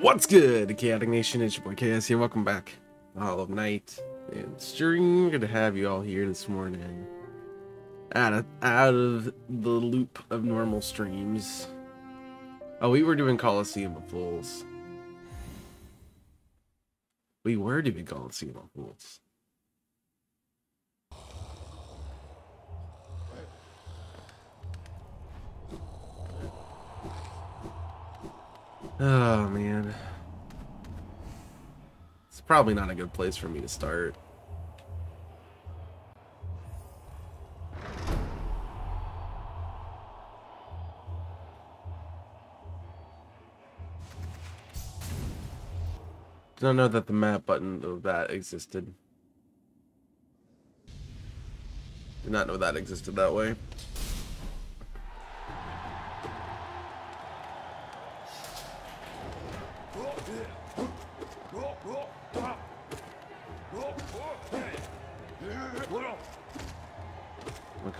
What's good, Chaotic Nation? It's your boy KS here. Welcome back. Hollow Knight and stream. Good to have you all here this morning. Out of out of the loop of normal streams. Oh, we were doing Coliseum of Fools. We were doing Coliseum of Fools. Oh man. It's probably not a good place for me to start. Did not know that the map button of that existed. Did not know that existed that way.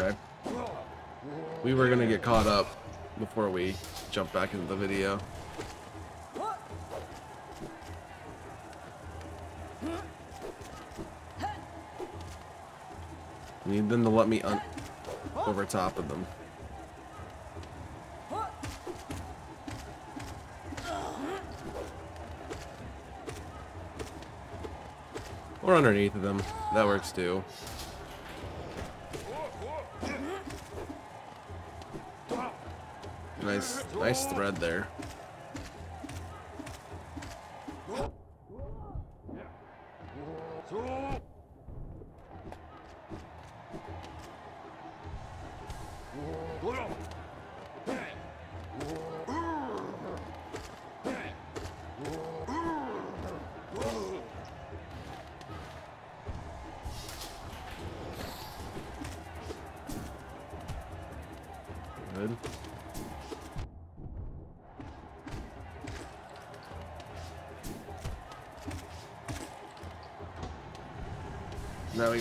Okay. We were gonna get caught up before we jump back into the video. Need them to let me over top of them. Or underneath of them. That works too. Nice, nice thread there.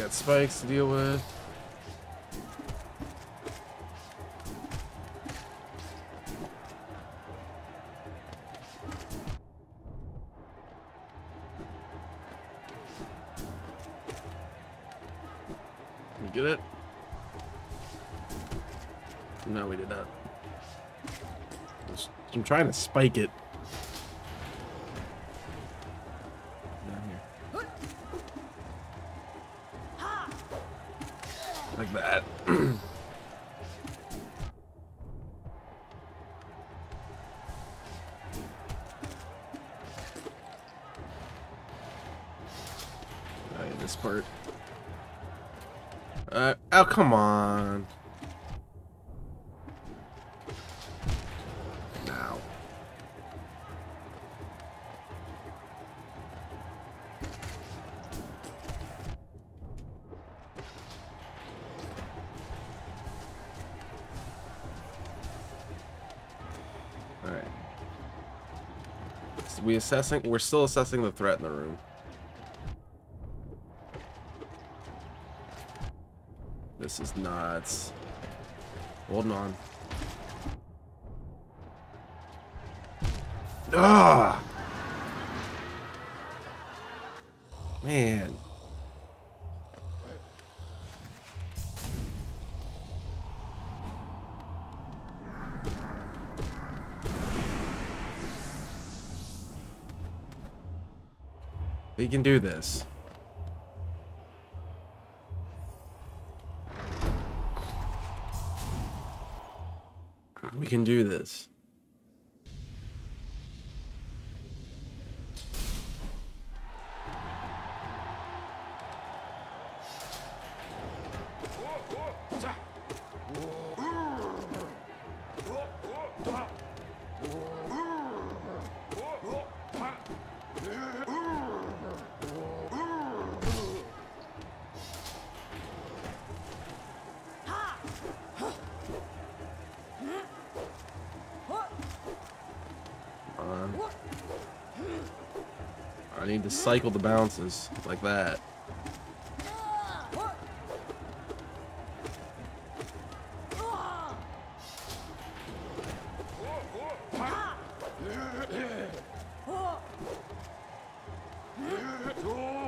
Got spikes to deal with. Get it? No, we did not. I'm trying to spike it. Come on. Now. Alright. So we assessing we're still assessing the threat in the room. This is nuts. Holding on. Ah! Man. We can do this. Can do this. cycle the bounces like that.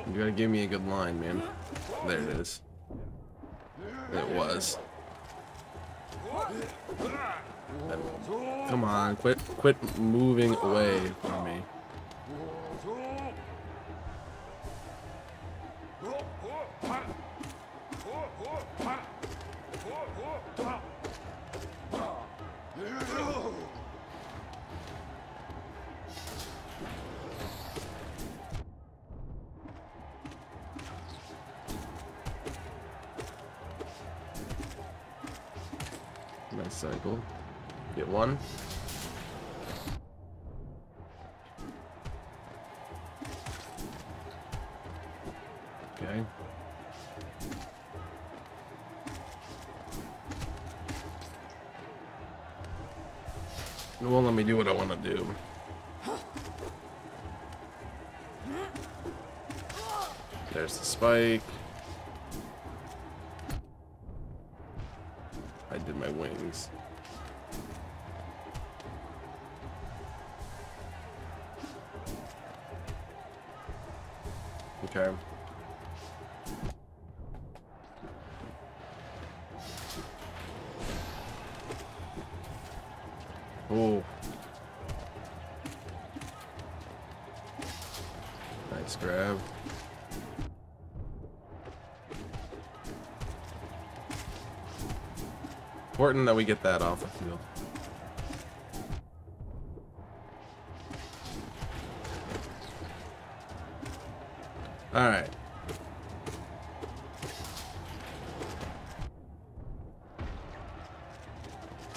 You gotta give me a good line, man. There it is. It was. Come on, quit quit moving. There's Important that we get that off the field. Alright.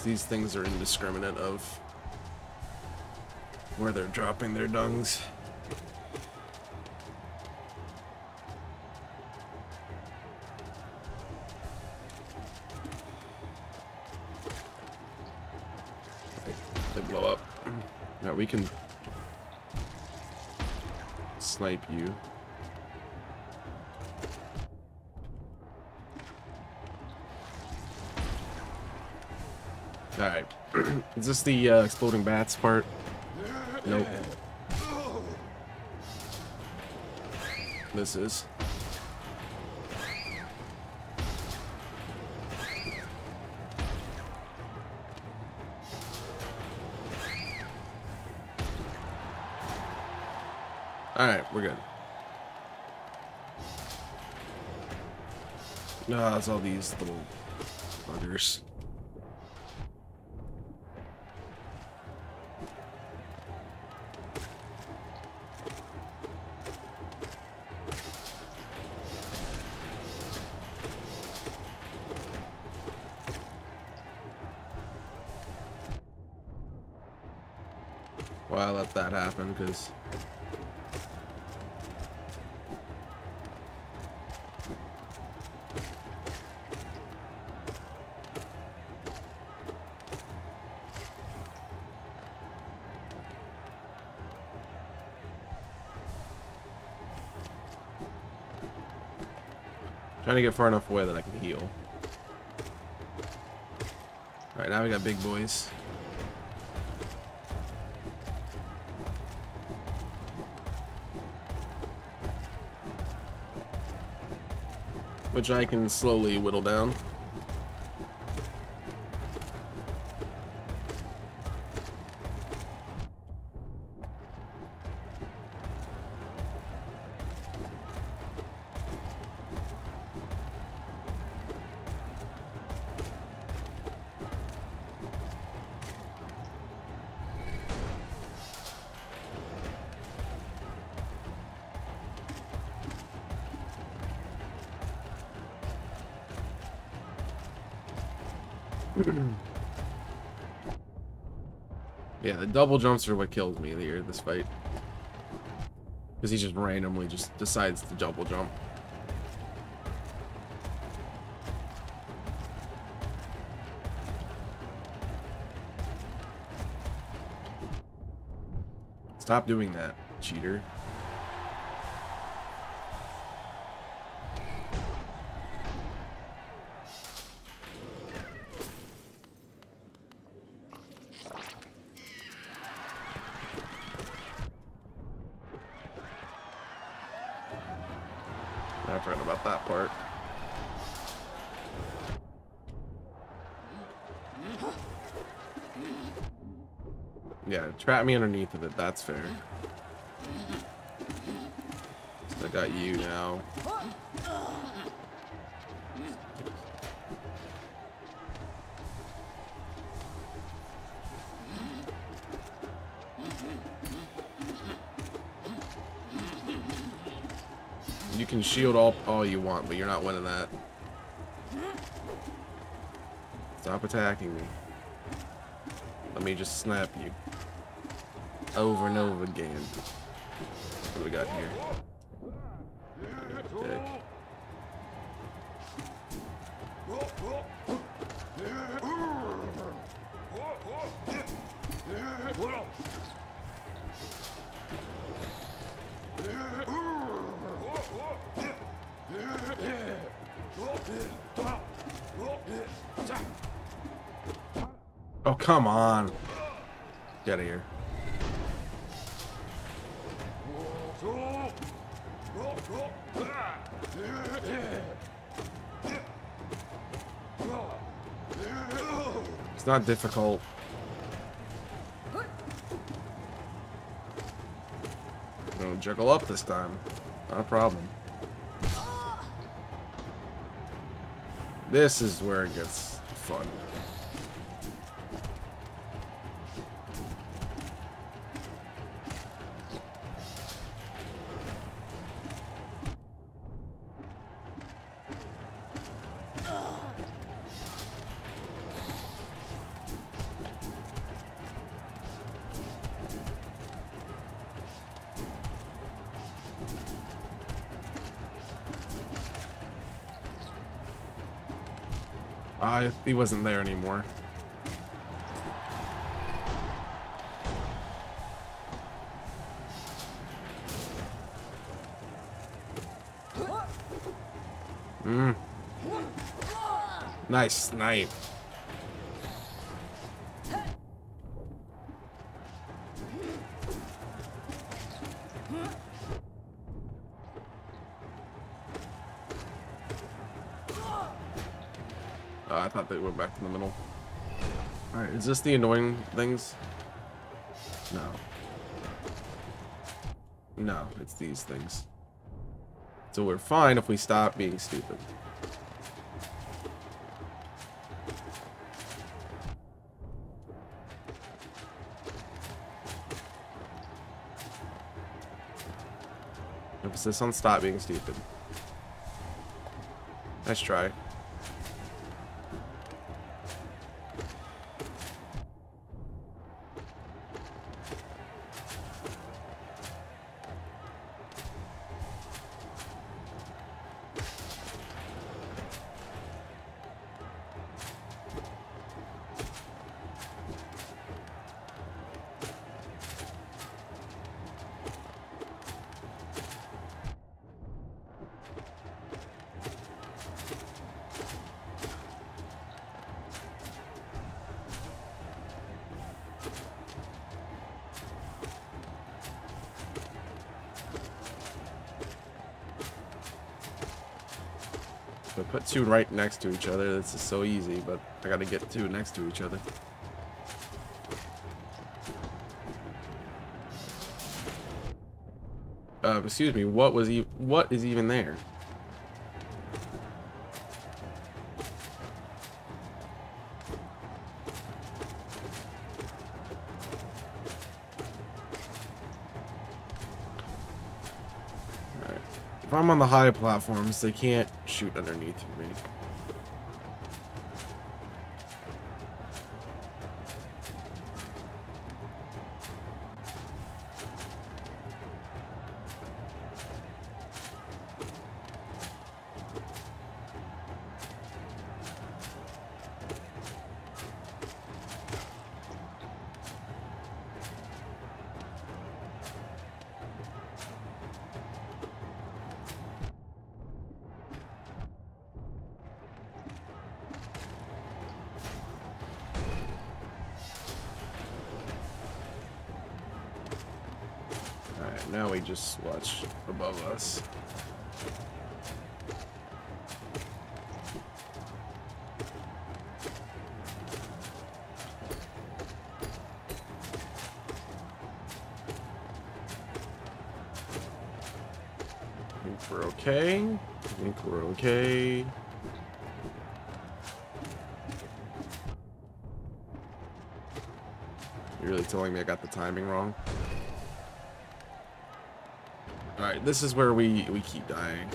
These things are indiscriminate of where they're dropping their dungs. You. Alright. Is this the uh, exploding bats part? Nope. This is. No, all these little buggers. Well, I let that happen because Trying to get far enough away that I can heal. Alright, now we got big boys. Which I can slowly whittle down. Double jumps are what kills me here this fight. Because he just randomly just decides to double jump. Stop doing that, cheater. I forgot about that part. Yeah, trap me underneath of it. That's fair. I got you now. Can shield all all you want, but you're not winning that. Stop attacking me. Let me just snap you. Over and over again. What do we got here? Not difficult. Don't juggle up this time. Not a problem. This is where it gets fun. He wasn't there anymore. Mm. Nice snipe. To the middle. Alright, is this the annoying things? No. No, it's these things. So we're fine if we stop being stupid. Emphasis on stop being stupid. Nice try. So put two right next to each other. This is so easy, but I gotta get two next to each other. Uh, excuse me, what was e what is even there? If I'm on the high platforms, they can't shoot underneath me. Timing wrong? Alright, this is where we, we keep dying.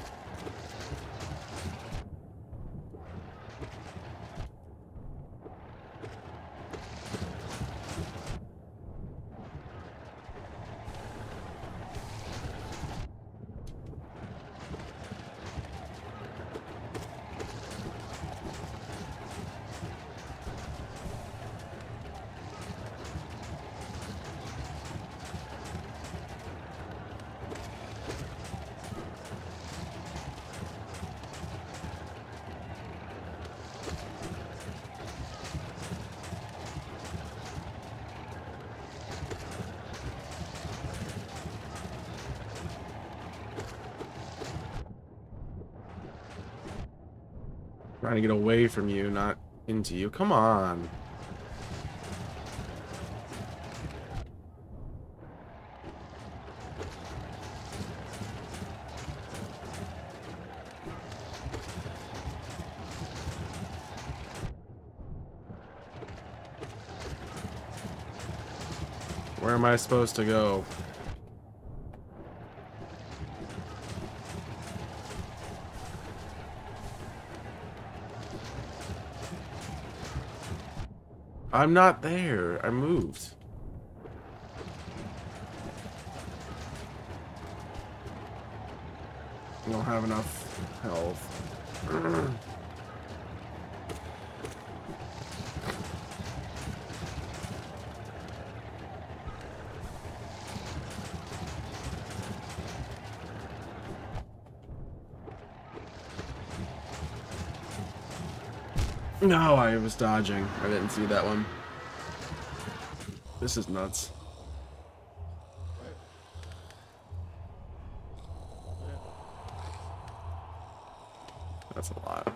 To get away from you, not into you. Come on. Where am I supposed to go? I'm not there. I moved. I don't have enough health. No, I was dodging. I didn't see that one. This is nuts. That's a lot.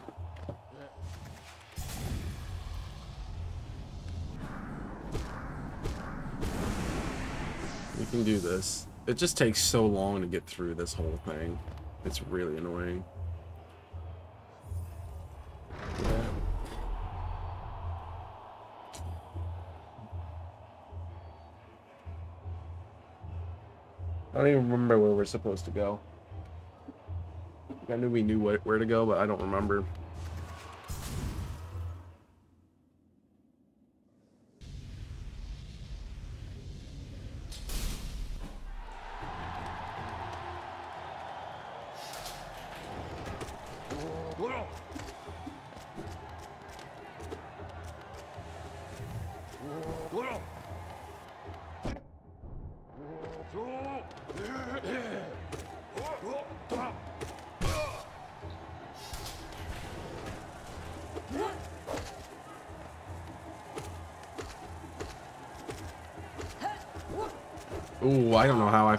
We can do this. It just takes so long to get through this whole thing. It's really annoying. We're supposed to go. I knew we knew where, where to go, but I don't remember.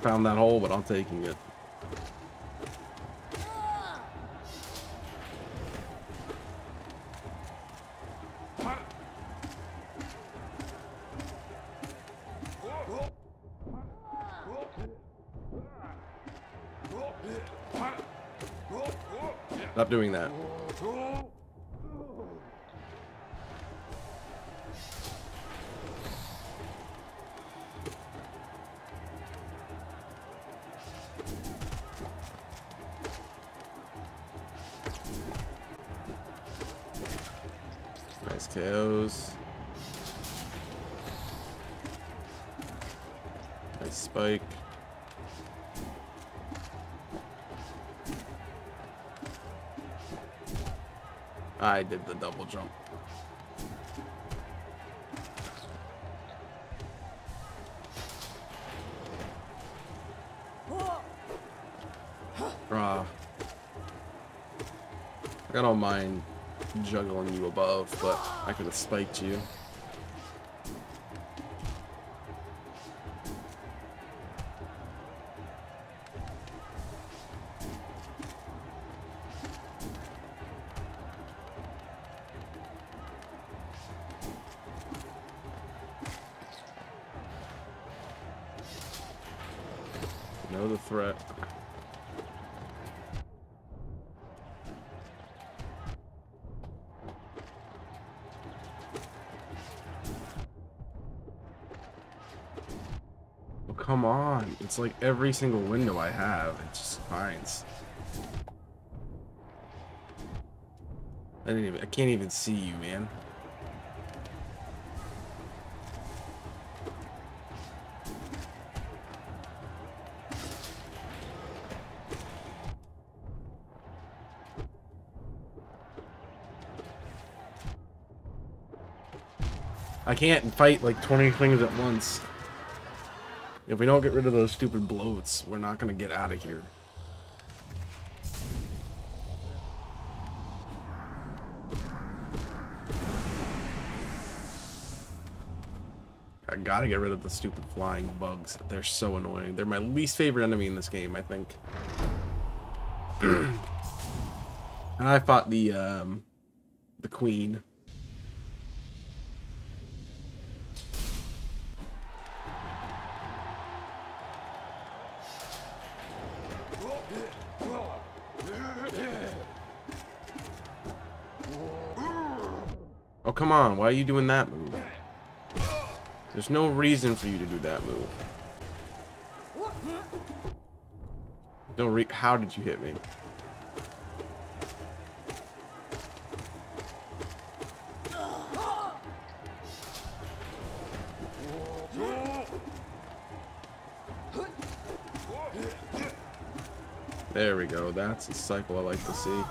Found that hole, but I'm taking it. Stop doing that. The double jump. I don't mind juggling you above, but I could have spiked you. Come on. It's like every single window I have, it just finds. I didn't even I can't even see you, man. I can't fight like 20 things at once. If we don't get rid of those stupid bloats, we're not going to get out of here. I gotta get rid of the stupid flying bugs. They're so annoying. They're my least favorite enemy in this game, I think. and I fought the, um, the queen. Why are you doing that move? There's no reason for you to do that move. No re- How did you hit me? There we go. That's a cycle I like to see.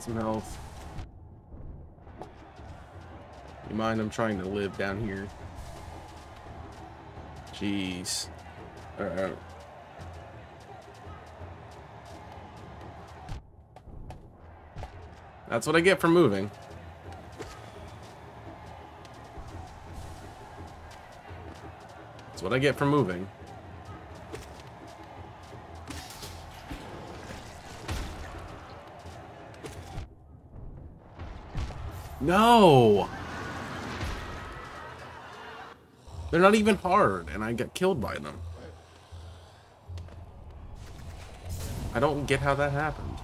Some health. You mind? I'm trying to live down here. Jeez. Alright. That's what I get for moving. That's what I get for moving. No! They're not even hard, and I got killed by them. I don't get how that happened.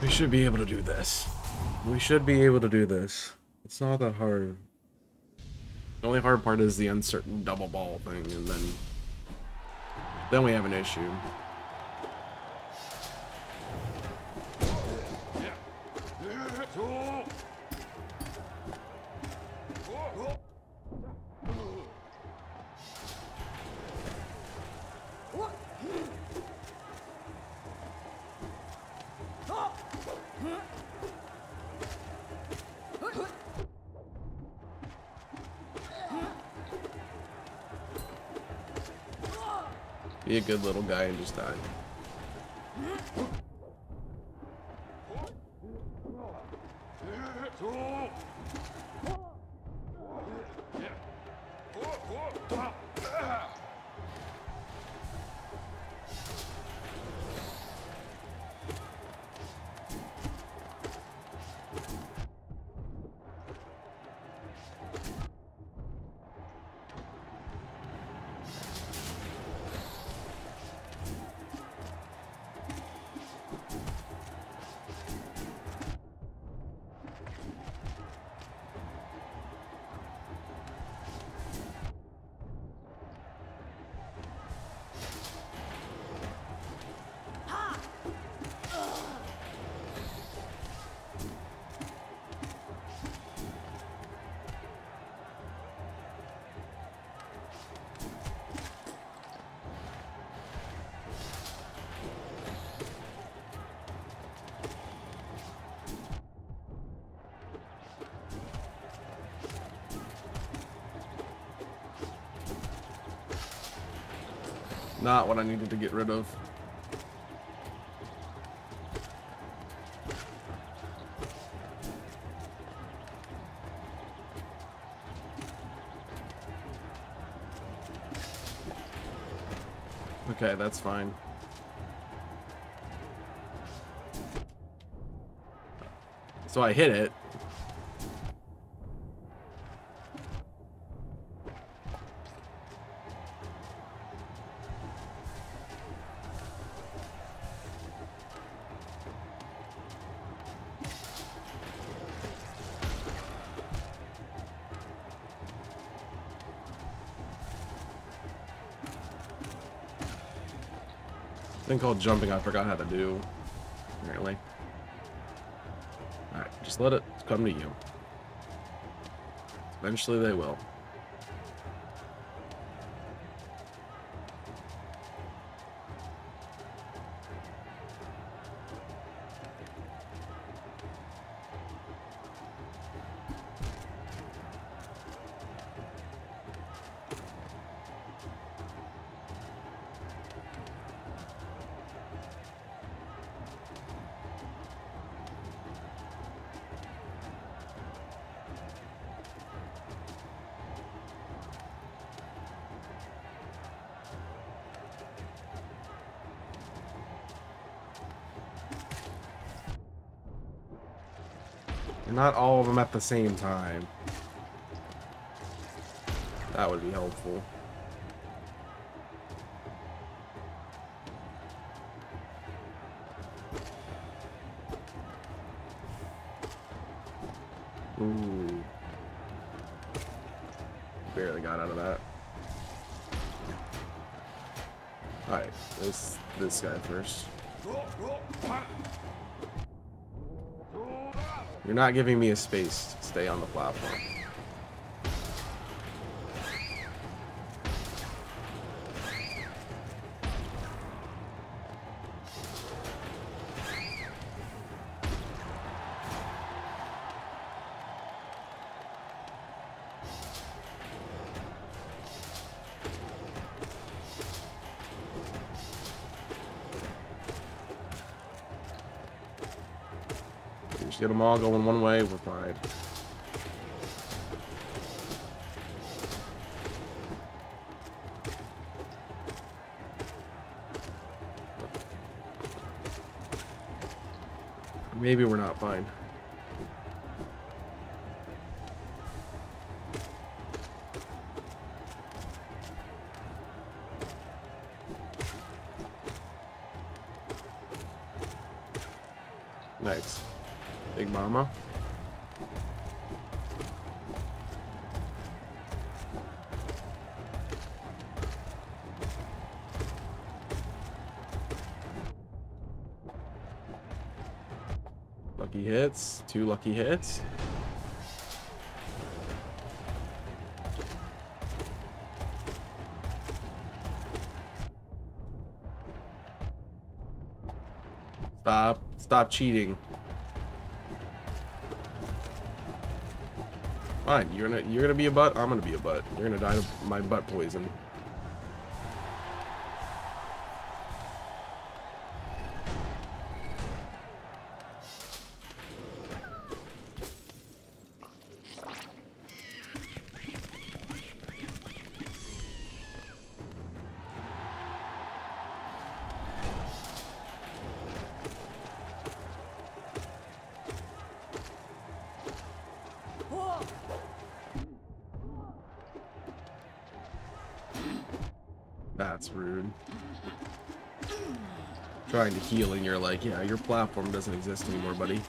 We should be able to do this. We should be able to do this. It's not that hard. The only hard part is the uncertain double ball thing, and then... Then we have an issue. A good little guy and just die. Not what I needed to get rid of. Okay, that's fine. So I hit it. Thing called jumping I forgot how to do. Apparently. Alright, just let it come to you. Eventually they will. Not all of them at the same time. That would be helpful. Ooh. Barely got out of that. Alright, this this guy first. You're not giving me a space to stay on the platform. All going one way, we're fine. Maybe we're not fine. Two lucky hits. Stop. Stop cheating. Fine, you're gonna you're gonna be a butt. I'm gonna be a butt. You're gonna die of my butt poison. Heal and you're like, yeah, your platform doesn't exist anymore, buddy.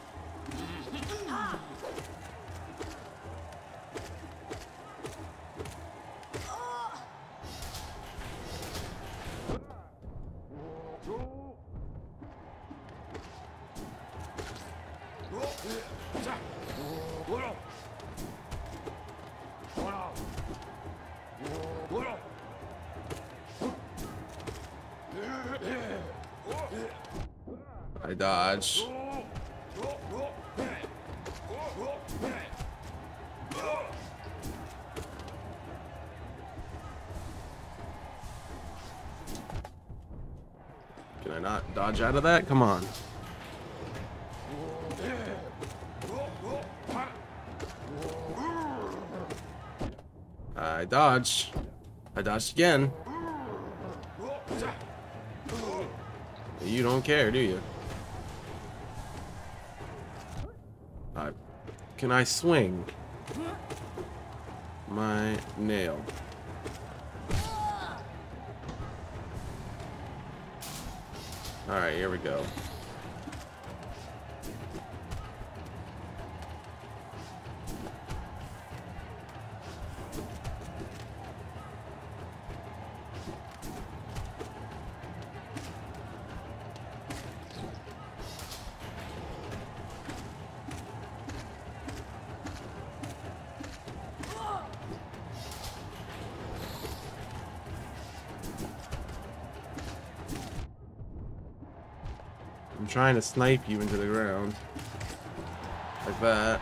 I dodge. Can I not dodge out of that? Come on. I dodged. I dodged again. You don't care, do you? Can I swing? My nail. Alright, here we go. Trying to snipe you into the ground. Like that.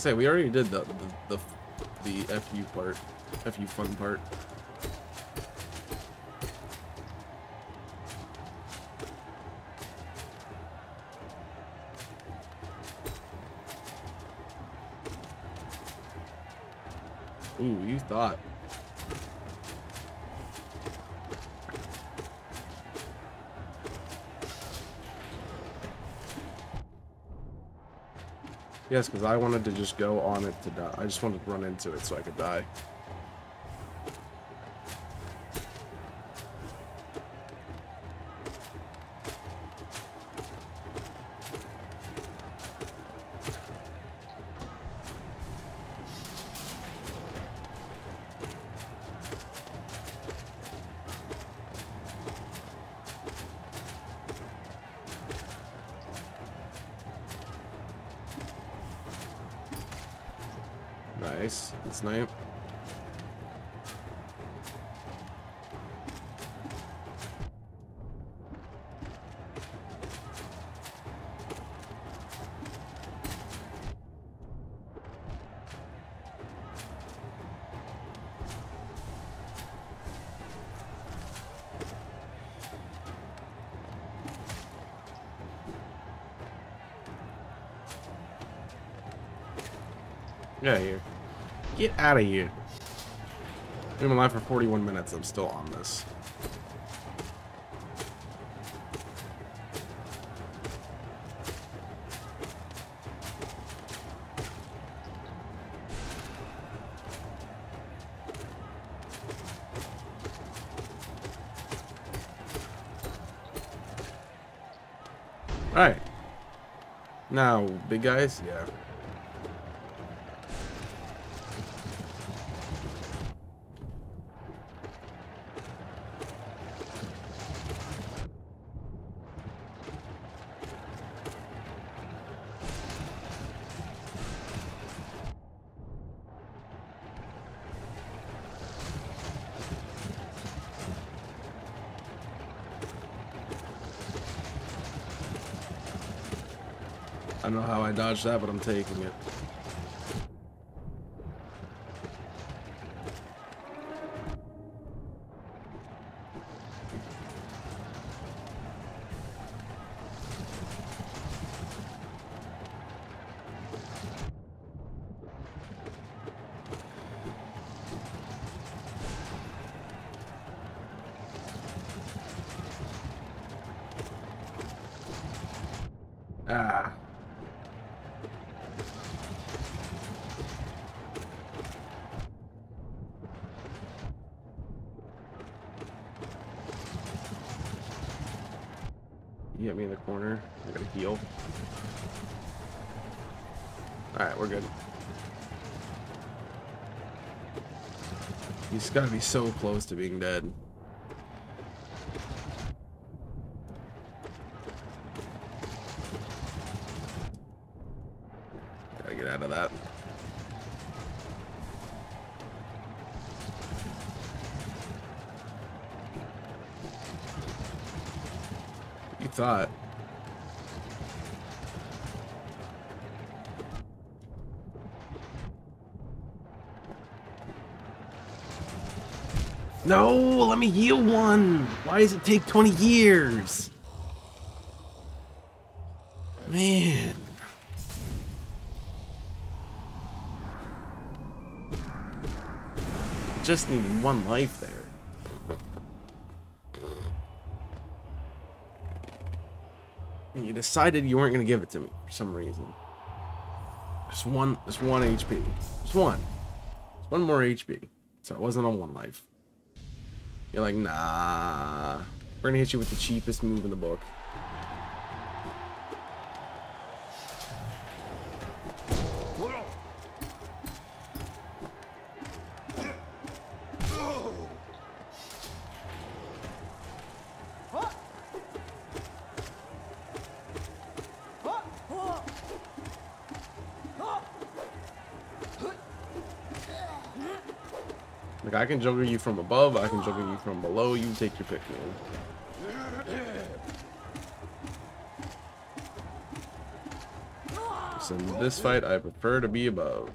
Say we already did the the the, the fu part, fu fun part. Ooh, you thought. Yes, because I wanted to just go on it to die. I just wanted to run into it so I could die. Get out of here. Get out of here. I've been alive for 41 minutes. I'm still on this. Alright. Now, big guys? Yeah. That, but I'm taking it. Gotta be so close to being dead. Gotta get out of that. You thought. Me heal one. Why does it take 20 years? Man. Just need one life there. And you decided you weren't going to give it to me for some reason. Just one, just one HP. Just one. Just one more HP. So it wasn't on one life. You're like, nah. We're gonna hit you with the cheapest move in the book. Like, I can juggle you from above, I can juggle you from below, you take your pick, man. So in this fight, I prefer to be above.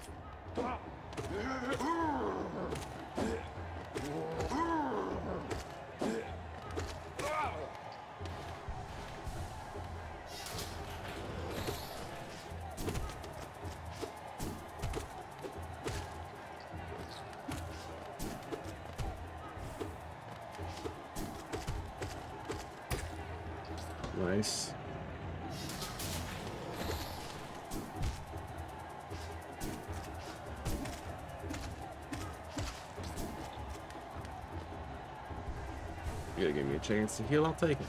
Chance to heal, I'll take it.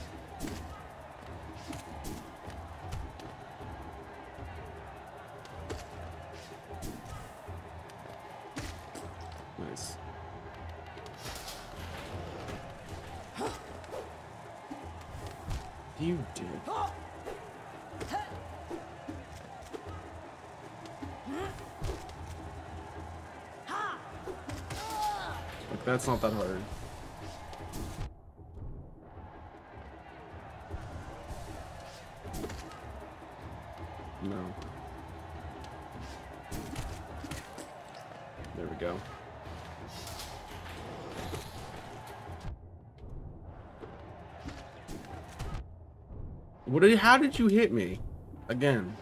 Nice. You did. That's not that hard. Did, how did you hit me? Again.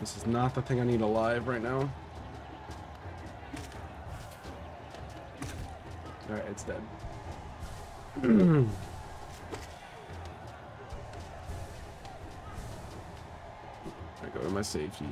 This is not the thing I need alive right now. Alright, it's dead. my safety.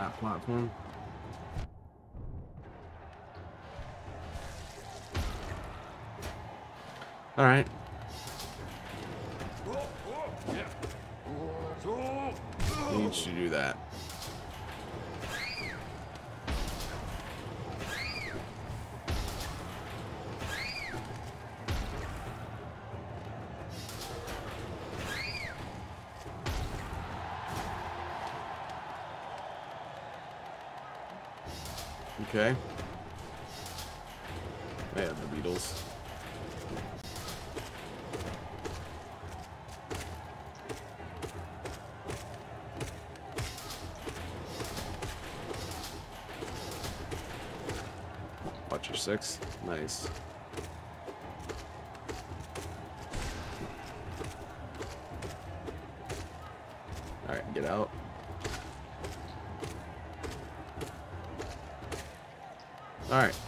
That platform. Alright. Okay. Man, the Beatles. Watch Extra six. Nice. Alright, get out.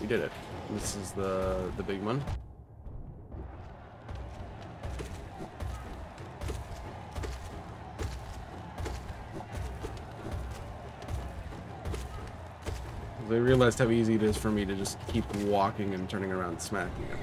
We did it. This is the the big one. I realized how easy it is for me to just keep walking and turning around smacking him.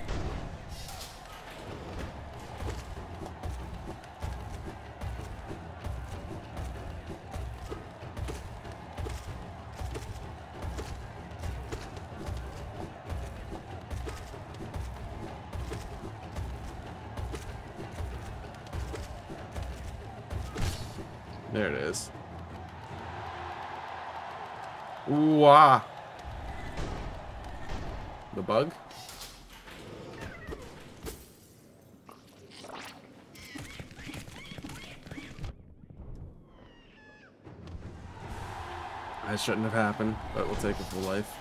Have happened, but we'll take it for life.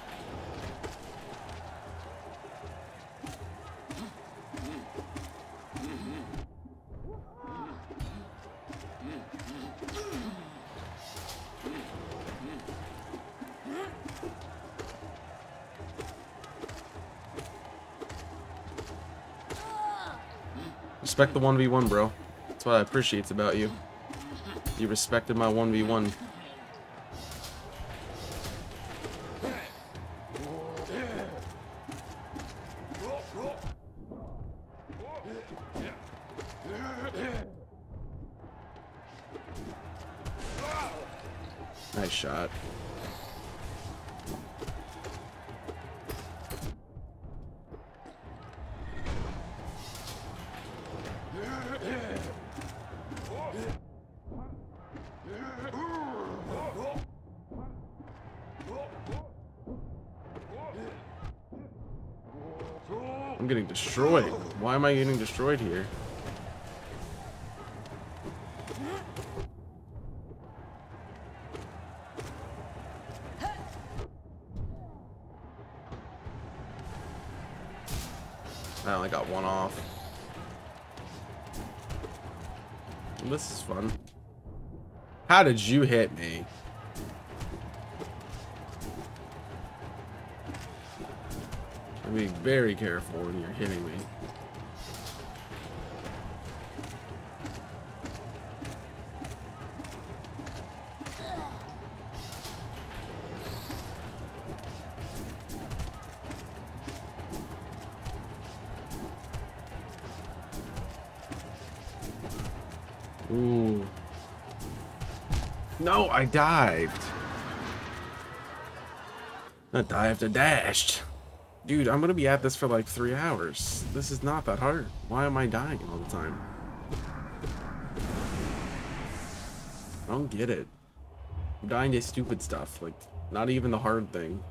Respect the 1v1, bro. That's what I appreciate about you. You respected my 1v1. I getting destroyed here? I only got one off. This is fun. How did you hit me? Being very careful when you're hitting me. I dived. Not dived, I dashed. Dude, I'm gonna be at this for like three hours. This is not that hard. Why am I dying all the time? I don't get it. I'm dying to stupid stuff. Like, not even the hard thing.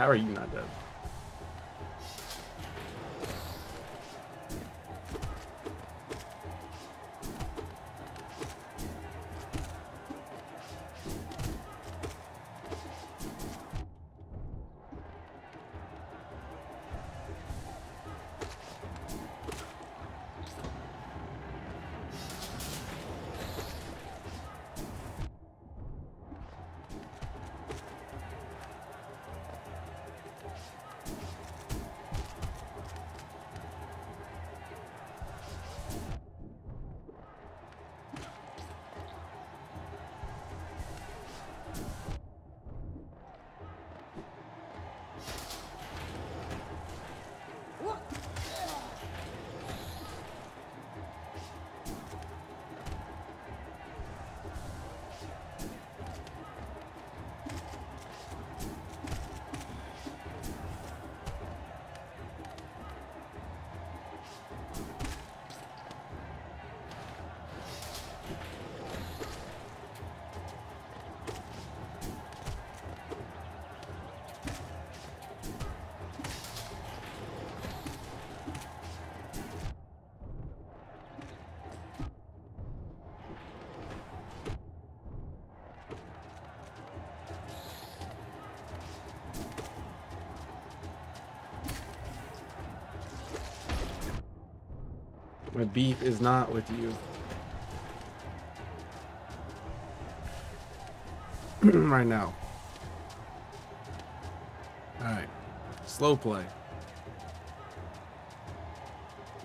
How are you not dead? Beef is not with you. right now. Alright. Slow play.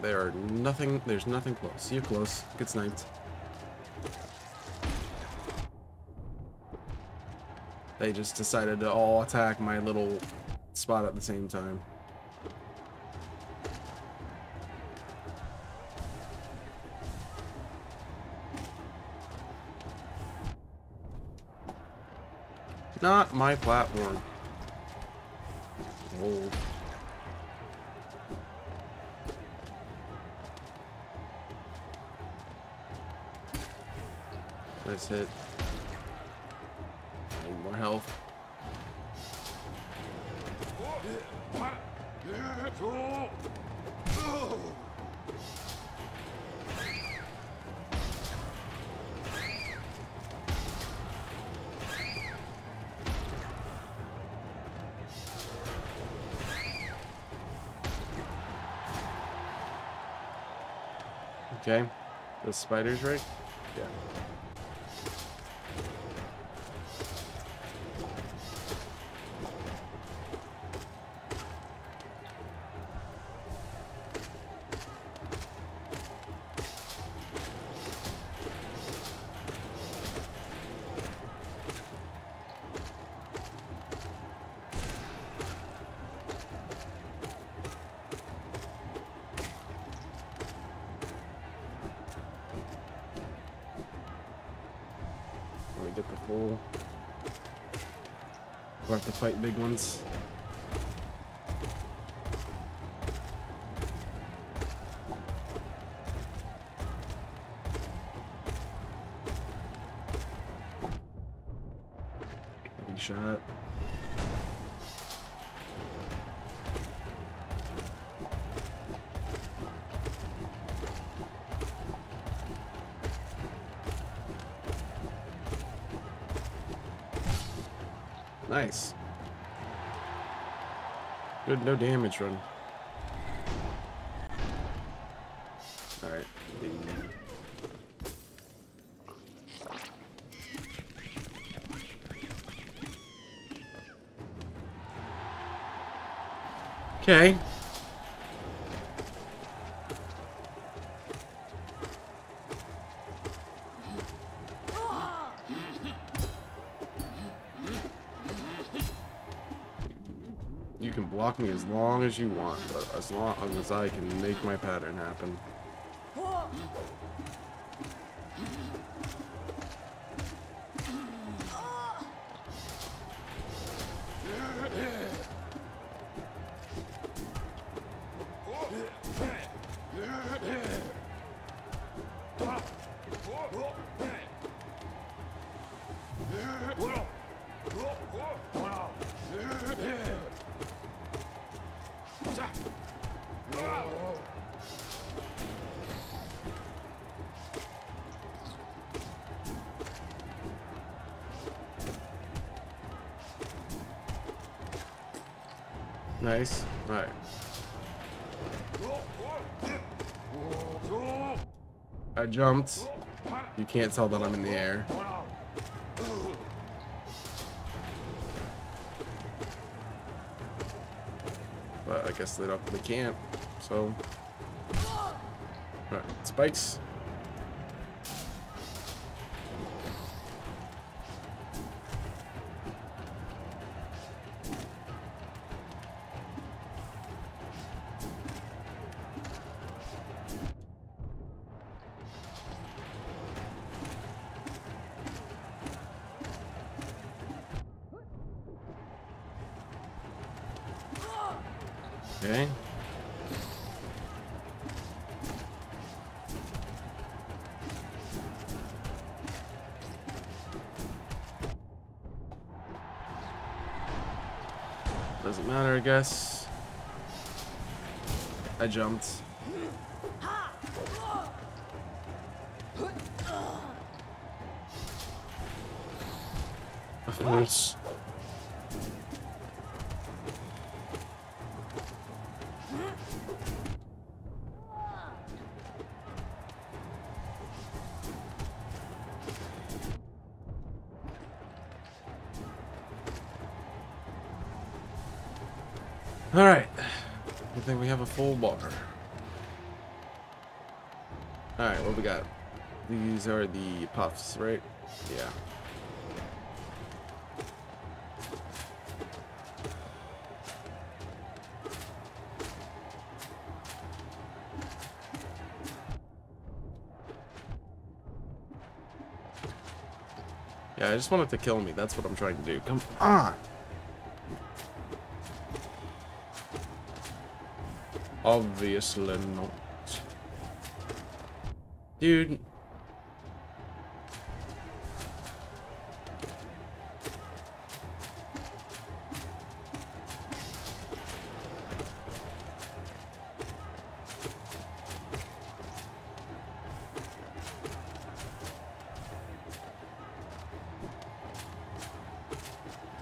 There are nothing, there's nothing close. You're close. Get sniped. They just decided to all attack my little spot at the same time. My platform. Old. Nice hit. Need more health. Oh. Okay. The spiders right? Yeah. Big ones. No damage run. Alright. Okay. Me as long as you want, but as long as I can make my pattern happen. Jumped. You can't tell that I'm in the air. But I guess they don't they can't. So Alright, spikes. Okay. Doesn't matter, I guess. I jumped. Bar. Alright, what we got? These are the puffs, right? Yeah. Yeah, I just wanted to kill me. That's what I'm trying to do. Come on! Obviously not. Dude.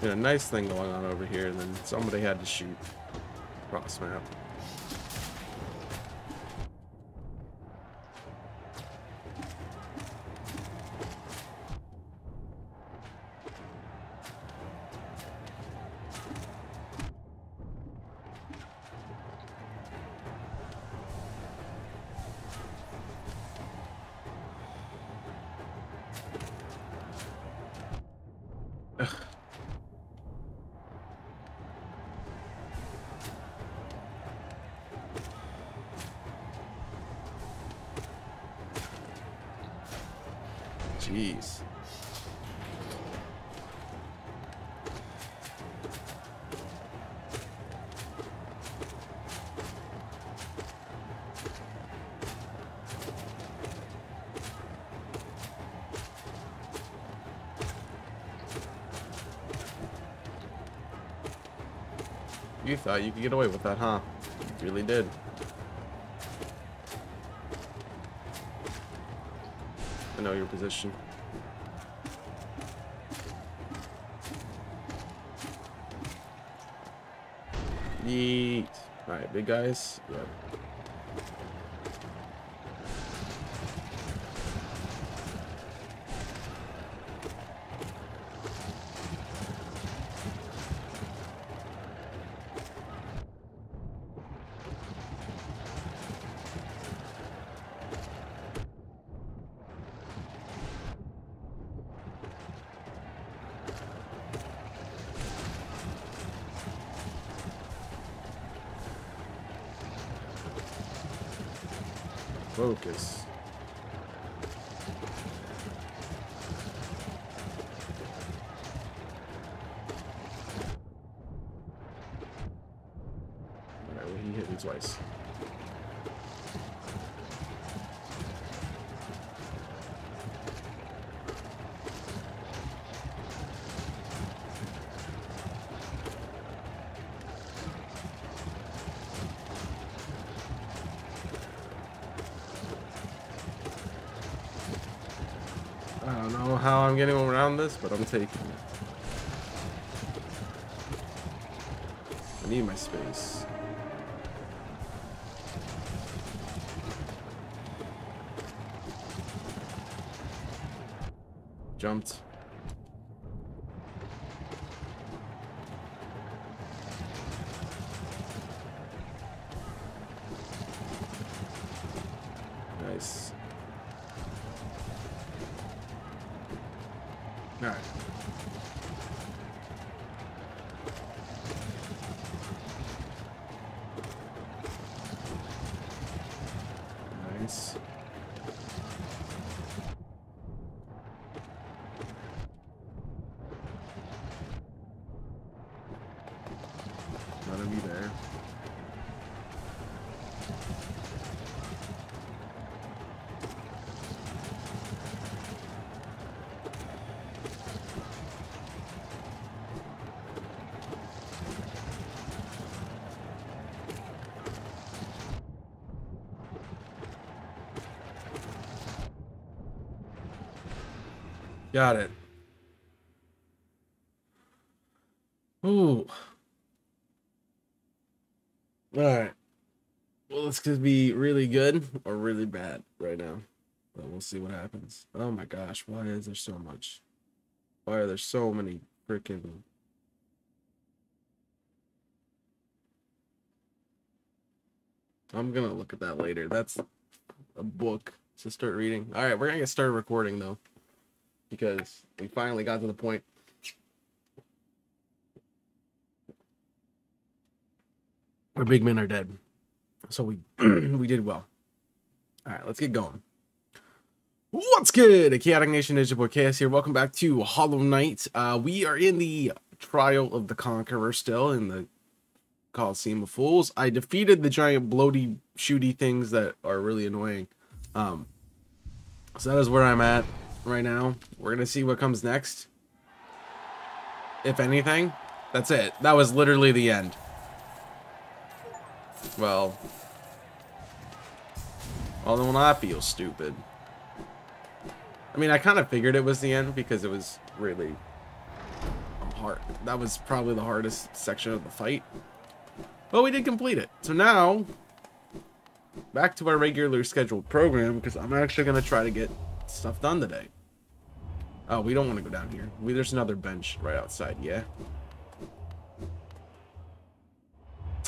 a nice thing going on over here, and then somebody had to shoot cross map. You could get away with that, huh? You really did. I know your position. Yeet. Alright, big guys. Yep. Focus. But I'm taking it. I need my space. Jumped. Got it. Ooh. Alright. Well, this could be really good or really bad right now. But we'll see what happens. Oh my gosh, why is there so much? Why are there so many freaking I'm gonna look at that later. That's a book to start reading. All right, we're gonna get started recording though, because we finally got to the point. Our big men are dead, so we we did well. All right, let's get going. What's good? A Chaotic Nation is your Boy Chaos here. Welcome back to Hollow Knight. Uh, we are in the Trial of the Conqueror still in the Coliseum of Fools. I defeated the giant bloaty shooty things that are really annoying. Um, so that is where I'm at right now. We're gonna see what comes next. If anything, that's it. That was literally the end. Well, although I feel stupid. I mean, I kind of figured it was the end because it was really hard. That was probably the hardest section of the fight. But we did complete it. So now, back to our regular scheduled program because I'm actually going to try to get stuff done today. Oh, we don't want to go down here. We, there's another bench right outside, yeah.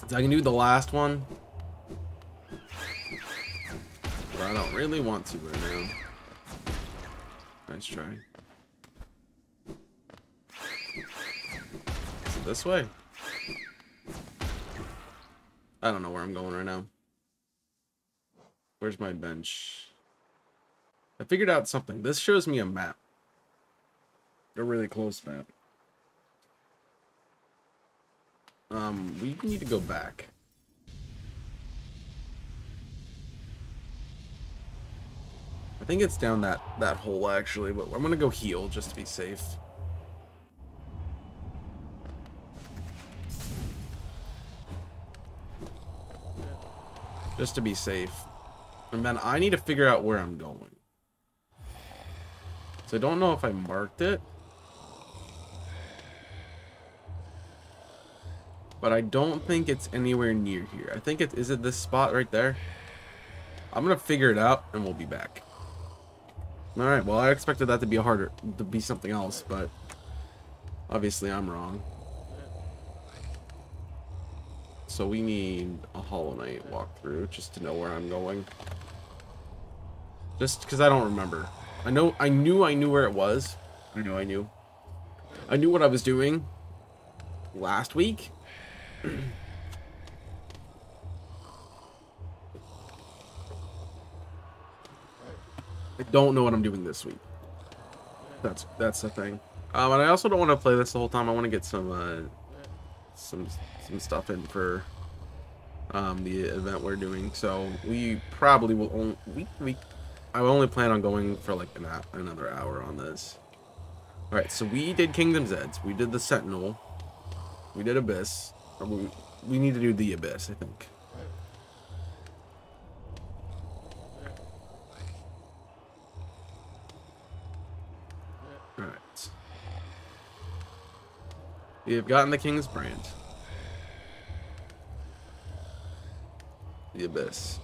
So I can do the last one. But I don't really want to right now. Nice try. Is it this way? I don't know where I'm going right now. Where's my bench? I figured out something. This shows me a map. A really close map. Um, we need to go back. I think it's down that, that hole, actually, but I'm gonna go heal, just to be safe. Just to be safe. And then I need to figure out where I'm going. So I don't know if I marked it. But I don't think it's anywhere near here. I think it is it this spot right there? I'm gonna figure it out and we'll be back. Alright, well I expected that to be harder to be something else, but obviously I'm wrong. So we need a Hollow Knight walkthrough just to know where I'm going. Just because I don't remember. I know I knew I knew where it was. I knew I knew. I knew what I was doing last week. I don't know what I'm doing this week. That's that's the thing. Um, and I also don't want to play this the whole time. I want to get some uh, some some stuff in for um, the event we're doing. So we probably will only we we I only plan on going for like an another hour on this. All right, so we did Kingdom's Edge. We did the Sentinel. We did Abyss. We, we need to do the Abyss, I think. Alright. We have gotten the King's Brand. The Abyss.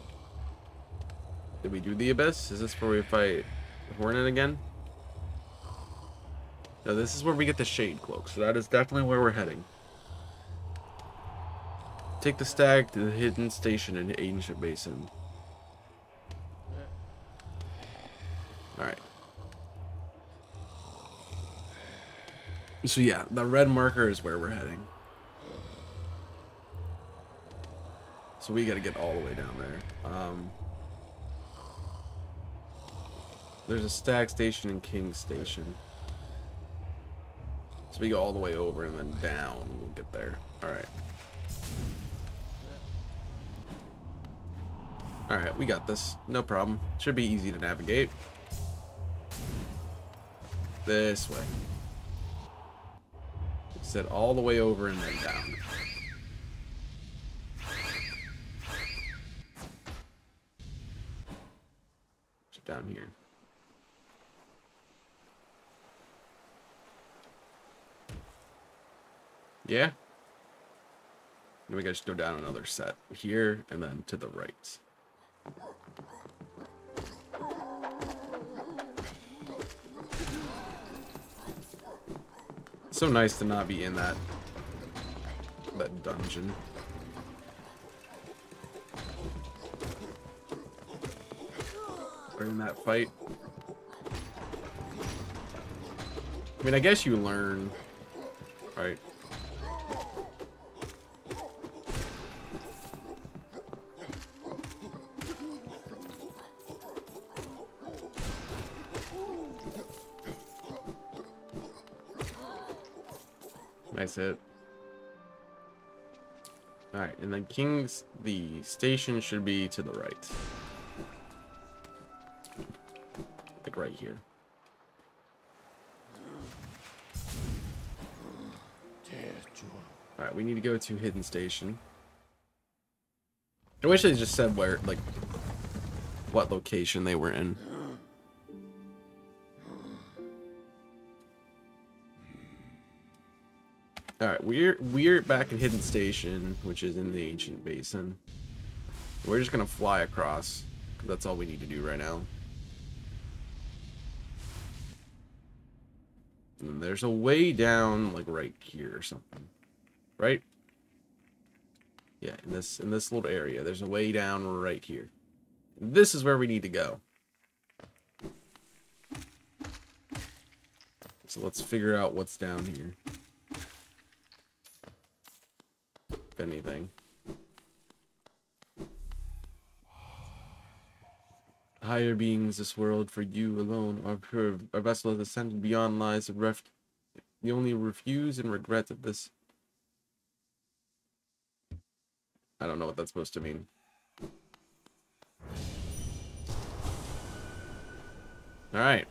Did we do the Abyss? Is this where we fight Hornet again? No, this is where we get the Shade Cloak, so that is definitely where we're heading. Take the stag to the hidden station in the Ancient Basin. Alright. So yeah, the red marker is where we're heading. So we gotta get all the way down there. Um, there's a stag station and king station. So we go all the way over and then down. We'll get there. Alright. Alright, we got this. No problem. Should be easy to navigate. This way. Set all the way over and then down. down here. Yeah. Then we gotta just go down another set here and then to the right. so nice to not be in that that dungeon. during that fight. I mean, I guess you learn, right? Nice hit. Alright, and then King's, the station should be to the right. Like right here. Alright, we need to go to Hidden Station. I wish they just said where, like, what location they were in. We're we're back at Hidden Station, which is in the Ancient Basin. We're just gonna fly across. That's all we need to do right now. And there's a way down, like right here or something. Right? Yeah, in this in this little area. There's a way down right here. This is where we need to go. So let's figure out what's down here. Anything. Higher beings this world for you alone are pure. Our vessel has ascended beyond lies of ref. The only refuse and regret of this. I don't know what that's supposed to mean. Alright.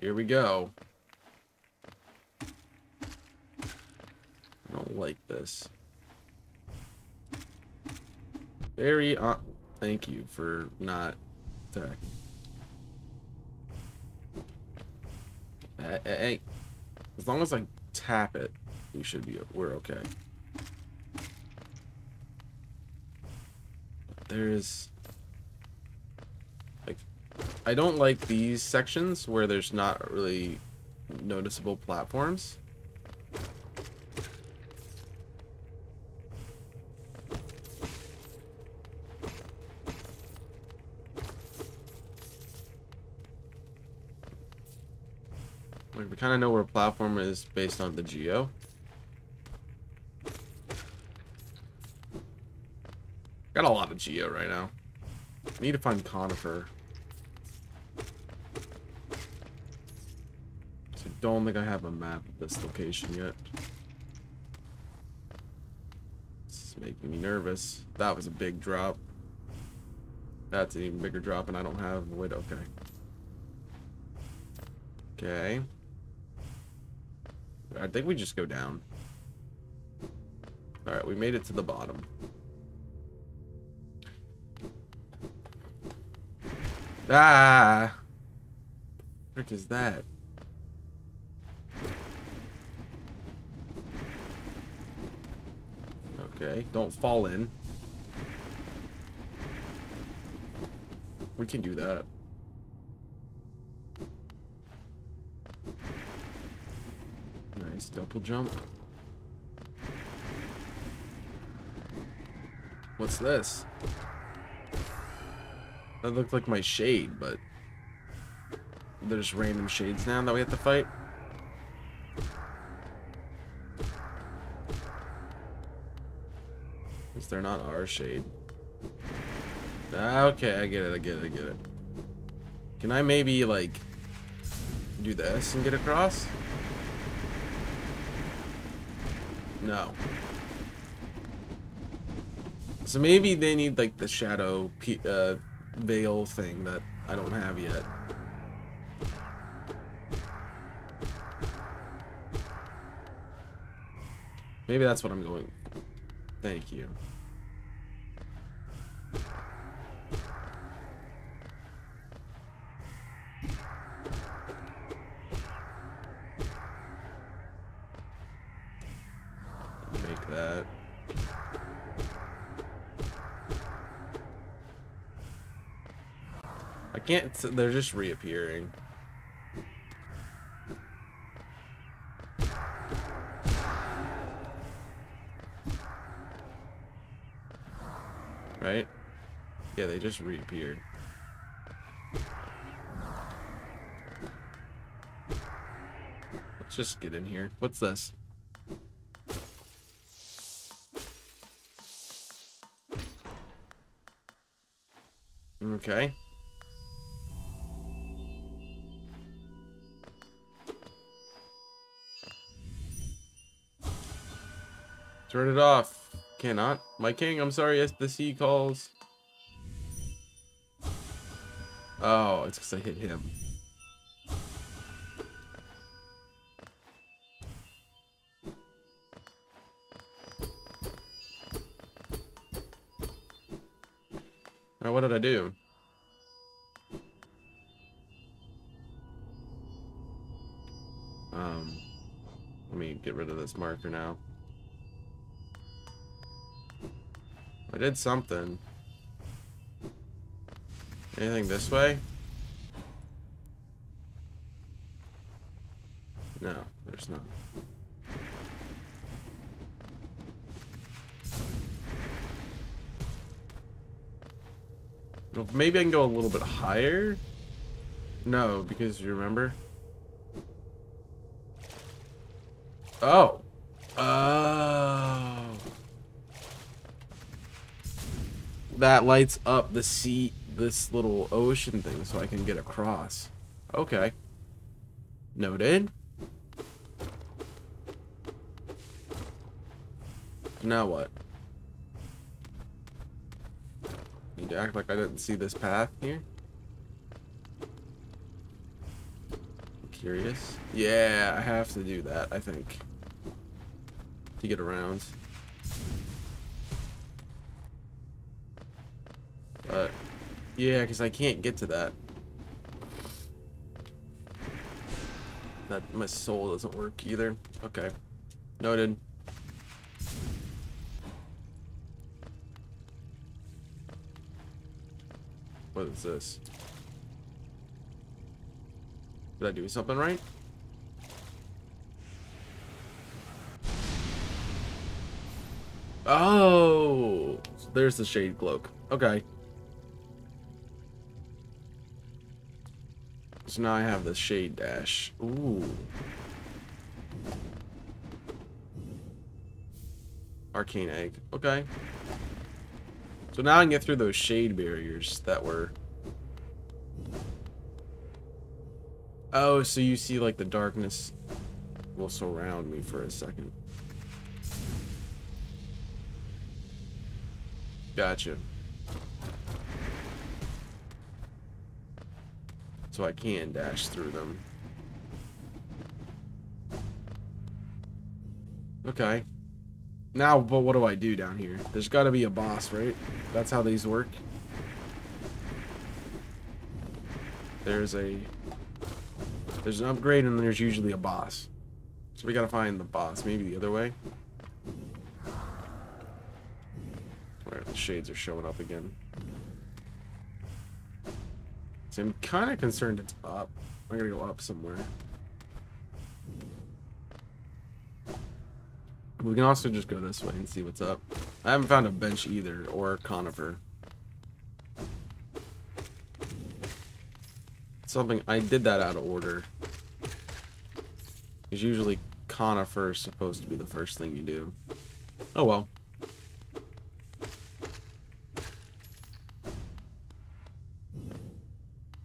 Here we go. I don't like this. Very, uh, thank you for not attacking. Hey, as long as I tap it, we should be, we're okay. There's, like, I don't like these sections where there's not really noticeable platforms. We kind of know where platform is based on the geo. Got a lot of geo right now. Need to find Cornifer. So don't think I have a map of this location yet. This is making me nervous. That was a big drop. That's an even bigger drop and I don't have wood. Okay. Okay. I think we just go down. Alright, we made it to the bottom. Ah! What is that? Okay, don't fall in. We can do that. Nice double jump. What's this? That looked like my shade, but there's random shades now that we have to fight. Is they're not our shade. Ah, okay, I get it, I get it, I get it. Can I maybe, like, do this and get across? No. So maybe they need like the shadow uh, veil thing that I don't have yet. Maybe that's what I'm going. Thank you. can't. They're just reappearing. Right? Yeah, they just reappeared. Let's just get in here. What's this? Okay. Turn it off. Cannot. My king, I'm sorry, yes, the sea calls. Oh, it's because I hit him. Now, what did I do? Um, let me get rid of this marker now. I did something. Anything this way? No, there's not. Well, maybe I can go a little bit higher? No, because you remember? Oh. Oh. That lights up the sea, this little ocean thing so I can get across. Okay. Noted. Now what? Need to act like I didn't see this path here. Curious. Yeah, I have to do that, I think. To get around. But, yeah, because I can't get to that. That, my soul doesn't work either. Okay. Noted. What is this? Did I do something right? Oh, there's the shade cloak. Okay. So now I have the shade dash. Ooh. Arcane egg. Okay. So now I can get through those shade barriers that were... Oh, so you see like the darkness will surround me for a second. Gotcha. So I can dash through them. Okay. Now, but what do I do down here? There's got to be a boss, right? That's how these work. There's a... There's an upgrade and there's usually a boss. So we gotta find the boss. Maybe the other way. Where the shades are showing up again. So I'm kind of concerned it's up. I'm gonna go up somewhere. We can also just go this way and see what's up. I haven't found a bench either, or a Cornifer. Something, I did that out of order. Because usually Cornifer is supposed to be the first thing you do. Oh well.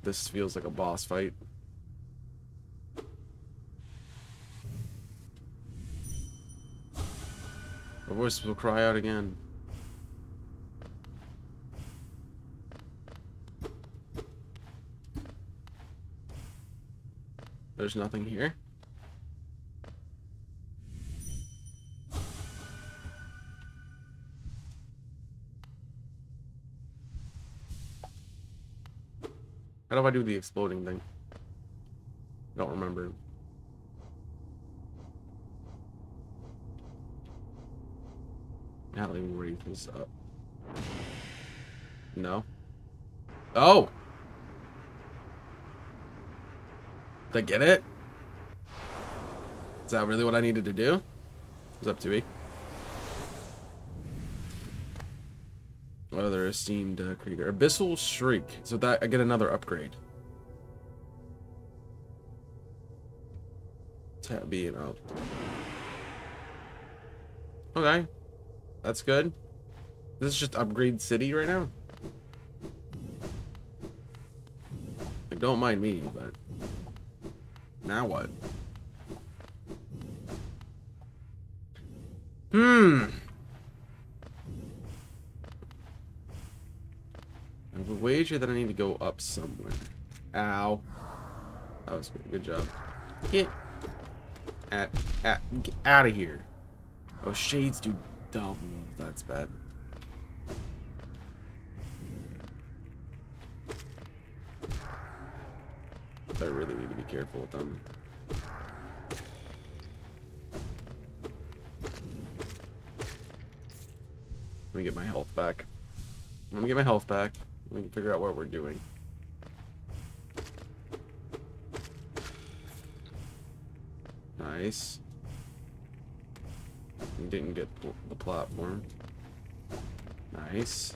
This feels like a boss fight. My voice will cry out again. There's nothing here. How do I do the exploding thing? Don't remember. Not even read this up. No. Oh! Did I get it? Is that really what I needed to do? What's up, 2 Other esteemed uh, creator. Abyssal Shriek. So that I get another upgrade. Tab B and up. Okay. That's good. This is just upgrade city right now. Like, don't mind me, but now what? Hmm. Wager that I need to go up somewhere. Ow. That was good. Good job. Get at, at get out of here. Oh, shades do double. That's bad. I really need to be careful with them. Let me get my health back. Let me get my health back. We can figure out what we're doing. Nice. We didn't get the platform. Nice.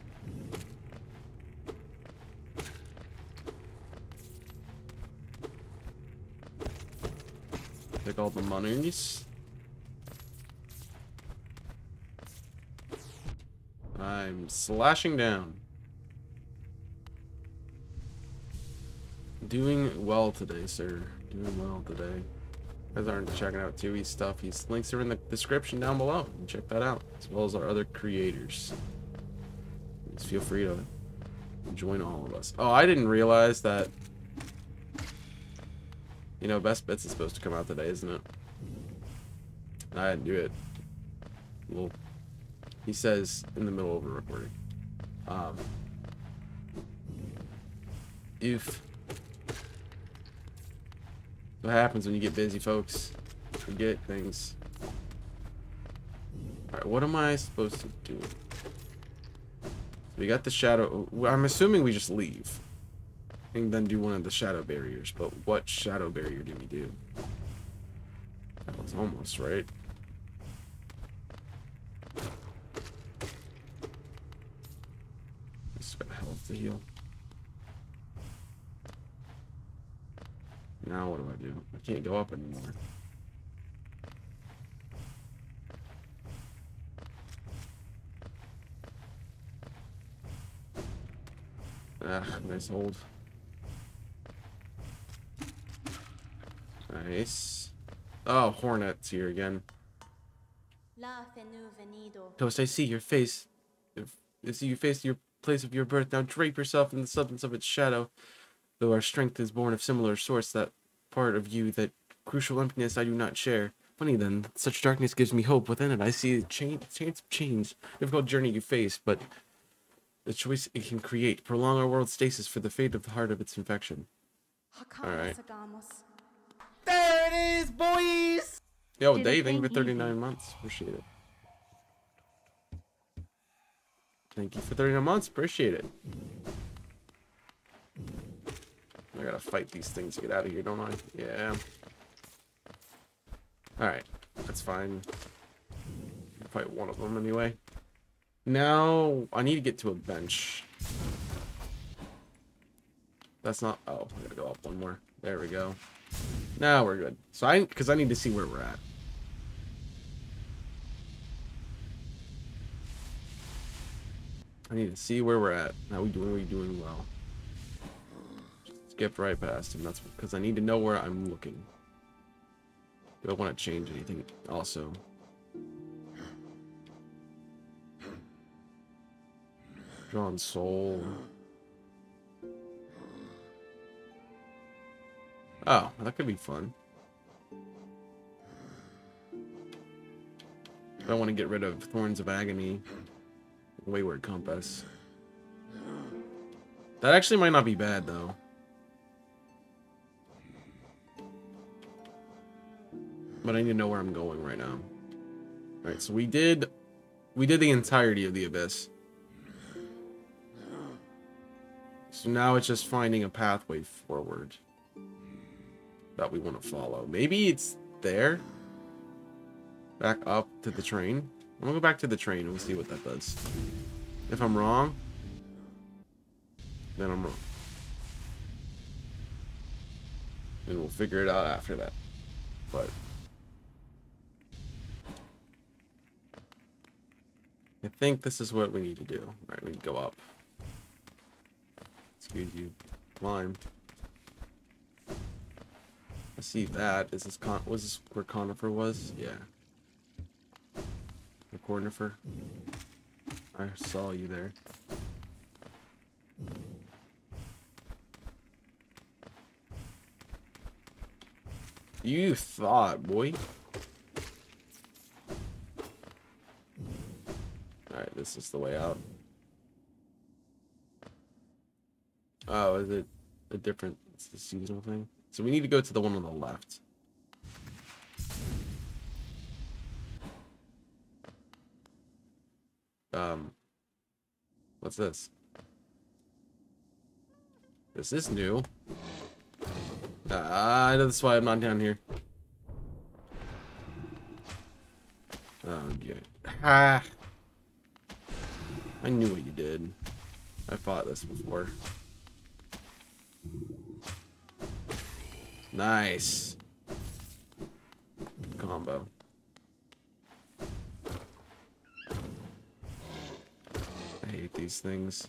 Take all the monies. I'm slashing down. Doing well today, sir. Doing well today. You guys aren't checking out Dewey's stuff. His links are in the description down below. Check that out, as well as our other creators. Just feel free to join all of us. Oh, I didn't realize that. You know, Best Bits is supposed to come out today, isn't it? I didn't do it. Well, he says in the middle of a recording. Um, if what happens when you get busy, folks? Forget things. Alright, what am I supposed to do? We got the shadow. I'm assuming we just leave. And then do one of the shadow barriers. But what shadow barrier do we do? That was almost right. Just got health to heal. Now what do I do? I can't go up anymore. Ah, nice hold. Nice. Oh, Hornet's here again. Toast, I see your face. I see your face your place of your birth. Now drape yourself in the substance of its shadow. Though our strength is born of similar source, that part of you, that crucial emptiness I do not share. Funny then, such darkness gives me hope. Within it, I see the chance of change. Difficult journey you face, but the choice it can create. Prolong our world's stasis for the fate of the heart of its infection. Alright. There it is, boys! Yo, Dave, thank you for 39 months. Appreciate it. Thank you for 39 months. Appreciate it. I gotta fight these things to get out of here, don't I? Yeah. Alright. That's fine. Fight one of them anyway. Now, I need to get to a bench. That's not... Oh, I gotta go up one more. There we go. Now we're good. So I... Because I need to see where we're at. I need to see where we're at. How we doing? Are we doing well? Skip right past him. That's because I need to know where I'm looking. Do I want to change anything also? Drawn soul. Oh, that could be fun. I want to get rid of Thorns of Agony. Wayward Compass. That actually might not be bad, though. But I need to know where I'm going right now. Alright, so we did... We did the entirety of the Abyss. So now it's just finding a pathway forward. That we want to follow. Maybe it's there? Back up to the train? I'm gonna go back to the train and we'll see what that does. If I'm wrong, then I'm wrong. And we'll figure it out after that. But I think this is what we need to do. Alright, we go up. Excuse you. Climb. I see that. Is this con was this where Cornifer was? Yeah. The Cornifer. I saw you there. You thought, boy. Alright, this is the way out. Oh, is it a different it's the seasonal thing? So we need to go to the one on the left. Um what's this? This is new. Ah, I know that's why I'm not down here. Oh, yeah. Ha! I knew what you did. I fought this before. Nice. Combo. I hate these things.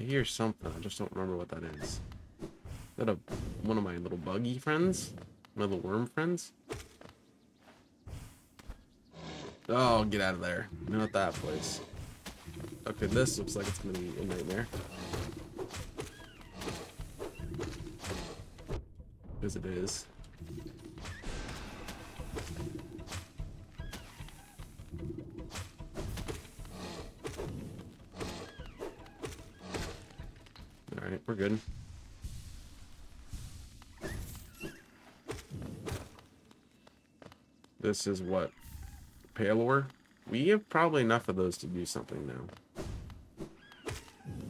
I hear something. I just don't remember what that is. Is that a one of my little buggy friends? My little worm friends? Oh, get out of there. Not that place. Okay, this looks like it's gonna be a nightmare. Because it is. This is what? Pale Ore? We have probably enough of those to do something now.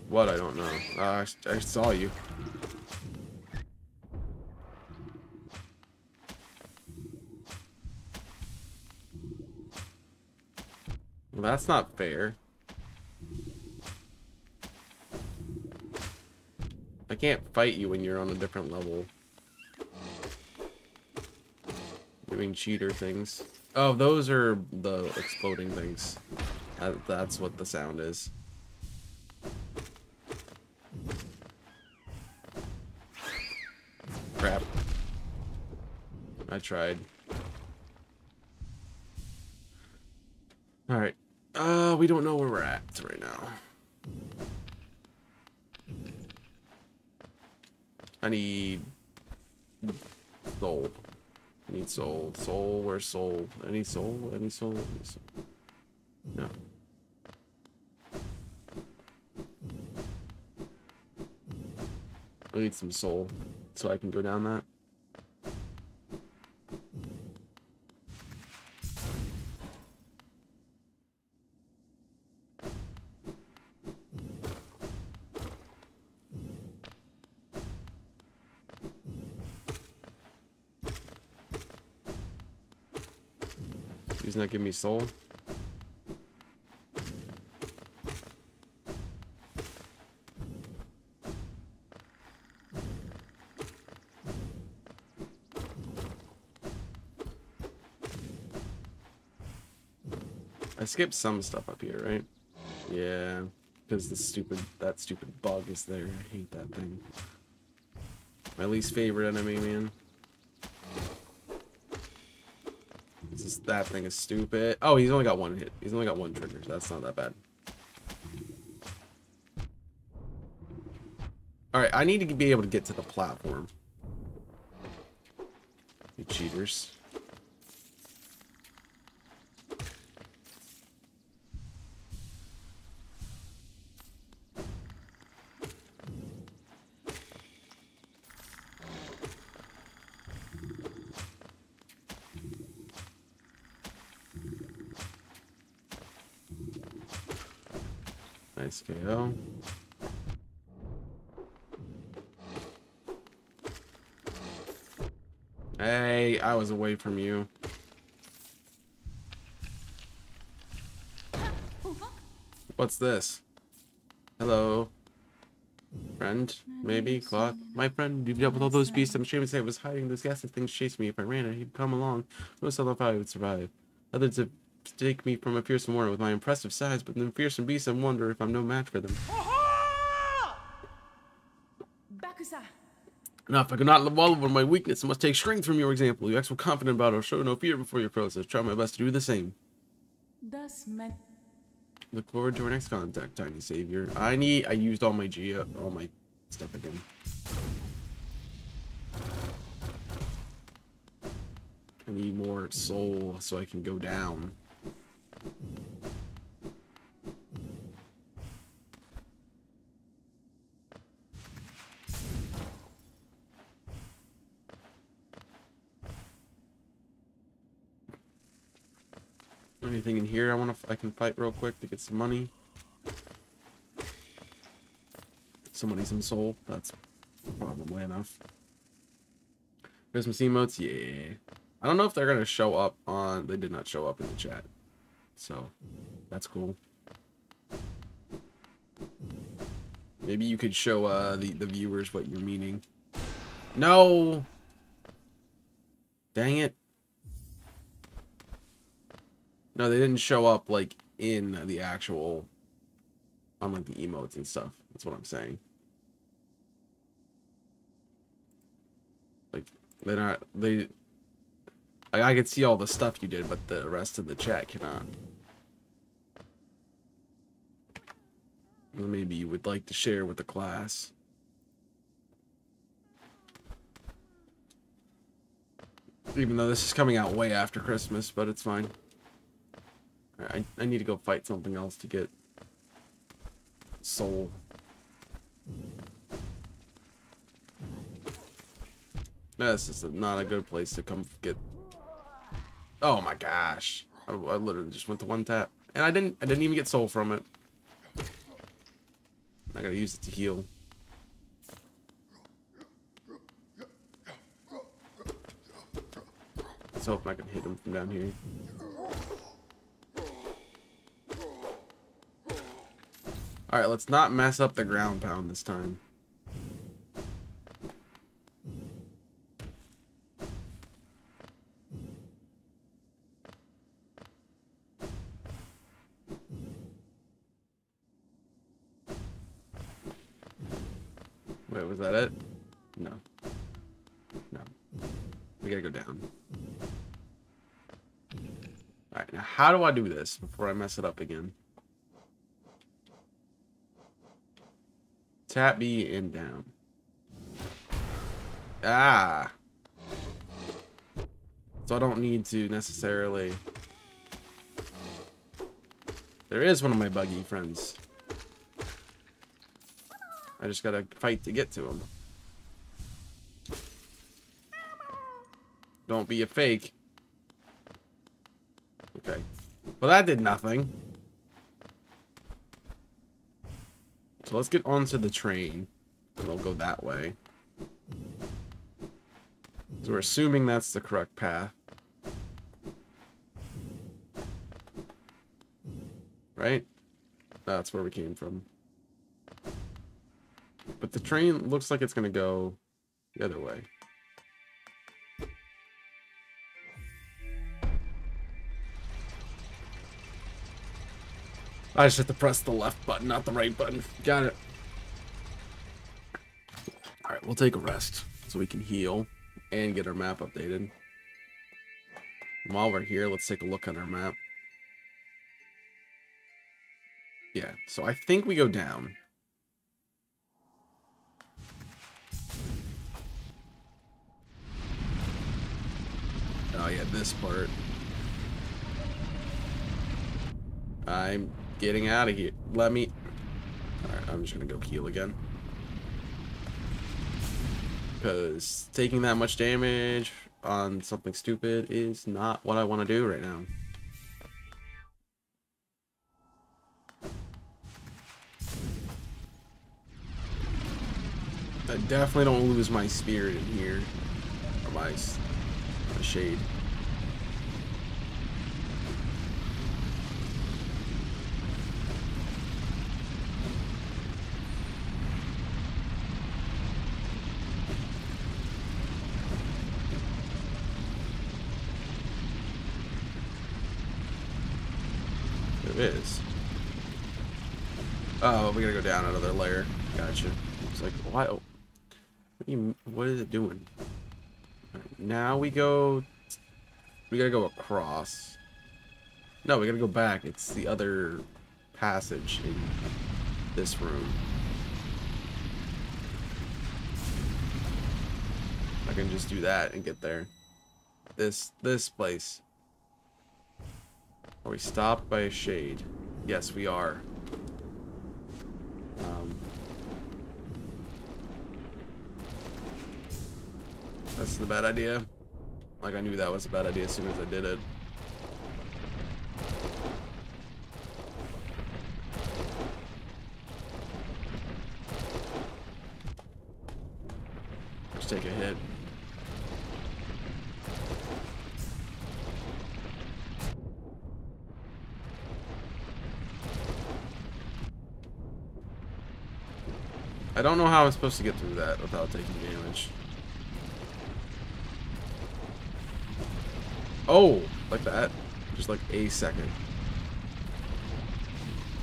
What? I don't know. Uh, I, I saw you. Well, that's not fair. I can't fight you when you're on a different level. Doing cheater things. Oh, those are the exploding things. That, that's what the sound is. Crap. I tried. Alright. Uh, we don't know where we're at right now. I need need soul. Soul, where's soul? Any soul? Any soul? Any soul? No. I need some soul so I can go down that. Giving me soul. I skipped some stuff up here, right? Yeah, because the stupid that stupid bug is there. I hate that thing. My least favorite enemy, man. This is, that thing is stupid. Oh, he's only got one hit. He's only got one trigger. So that's not that bad. Alright, I need to be able to get to the platform. You cheaters. Nice KO. Hey, I was away from you. What's this? Hello. Friend? Maybe? Cloth? My friend, you've dealt with all those beasts. I'm ashamed to say I was hiding those ghastly things chasing me. If I ran, he'd come along. Knows if I would survive? Others have take me from a fearsome warrior with my impressive size, but then fearsome beasts, I wonder if I'm no match for them. Bakusa. Enough, I cannot wallow in my weakness. I must take strength from your example. You act so confident about it. Show no fear before your foes. I'll try my best to do the same. Look forward to our next contact, tiny savior. I need. I used all my G, all my stuff again. I need more soul so I can go down. Anything in here I want to I can fight real quick to get some money. Somebody some soul. That's probably enough. Christmas emotes, yeah. I don't know if they're gonna show up on. They did not show up in the chat, so that's cool. Maybe you could show uh the the viewers what you're meaning. No. Dang it. No, they didn't show up like in the actual on like the emotes and stuff. That's what I'm saying. Like they're not they like I could see all the stuff you did, but the rest of the chat cannot. Maybe you would like to share with the class. Even though this is coming out way after Christmas, but it's fine. I, I need to go fight something else to get soul. This is not a good place to come get. Oh my gosh! I, I literally just went to one tap, and I didn't. I didn't even get soul from it. I gotta use it to heal. Let's hope I can hit him from down here. Alright, let's not mess up the ground pound this time. Wait, was that it? No. No. We gotta go down. Alright, now how do I do this before I mess it up again? Tap B and down. Ah. So I don't need to necessarily... There is one of my buggy friends. I just gotta fight to get to him. Don't be a fake. Okay. Well, that did nothing. Let's get onto the train. And we'll go that way. So we're assuming that's the correct path. Right? That's where we came from. But the train looks like it's going to go the other way. I just have to press the left button, not the right button. Got it. Alright, we'll take a rest so we can heal and get our map updated. While we're here, let's take a look at our map. Yeah, so I think we go down. Oh yeah, this part. I'm getting out of here. Let me... Alright, I'm just gonna go heal again. Because taking that much damage on something stupid is not what I want to do right now. I definitely don't lose my spirit in here. Or my shade. It is. Oh, we gotta go down another layer. Gotcha. It's like, why? What, you, what is it doing? Alright, now we go. We gotta go across. No, we gotta go back. It's the other passage in this room. I can just do that and get there. This this place. Are we stopped by a shade? Yes, we are. Um, that's the bad idea. Like I knew that was a bad idea as soon as I did it. Just take a hit. I don't know how I'm supposed to get through that without taking damage. Oh, like that. Just like a second.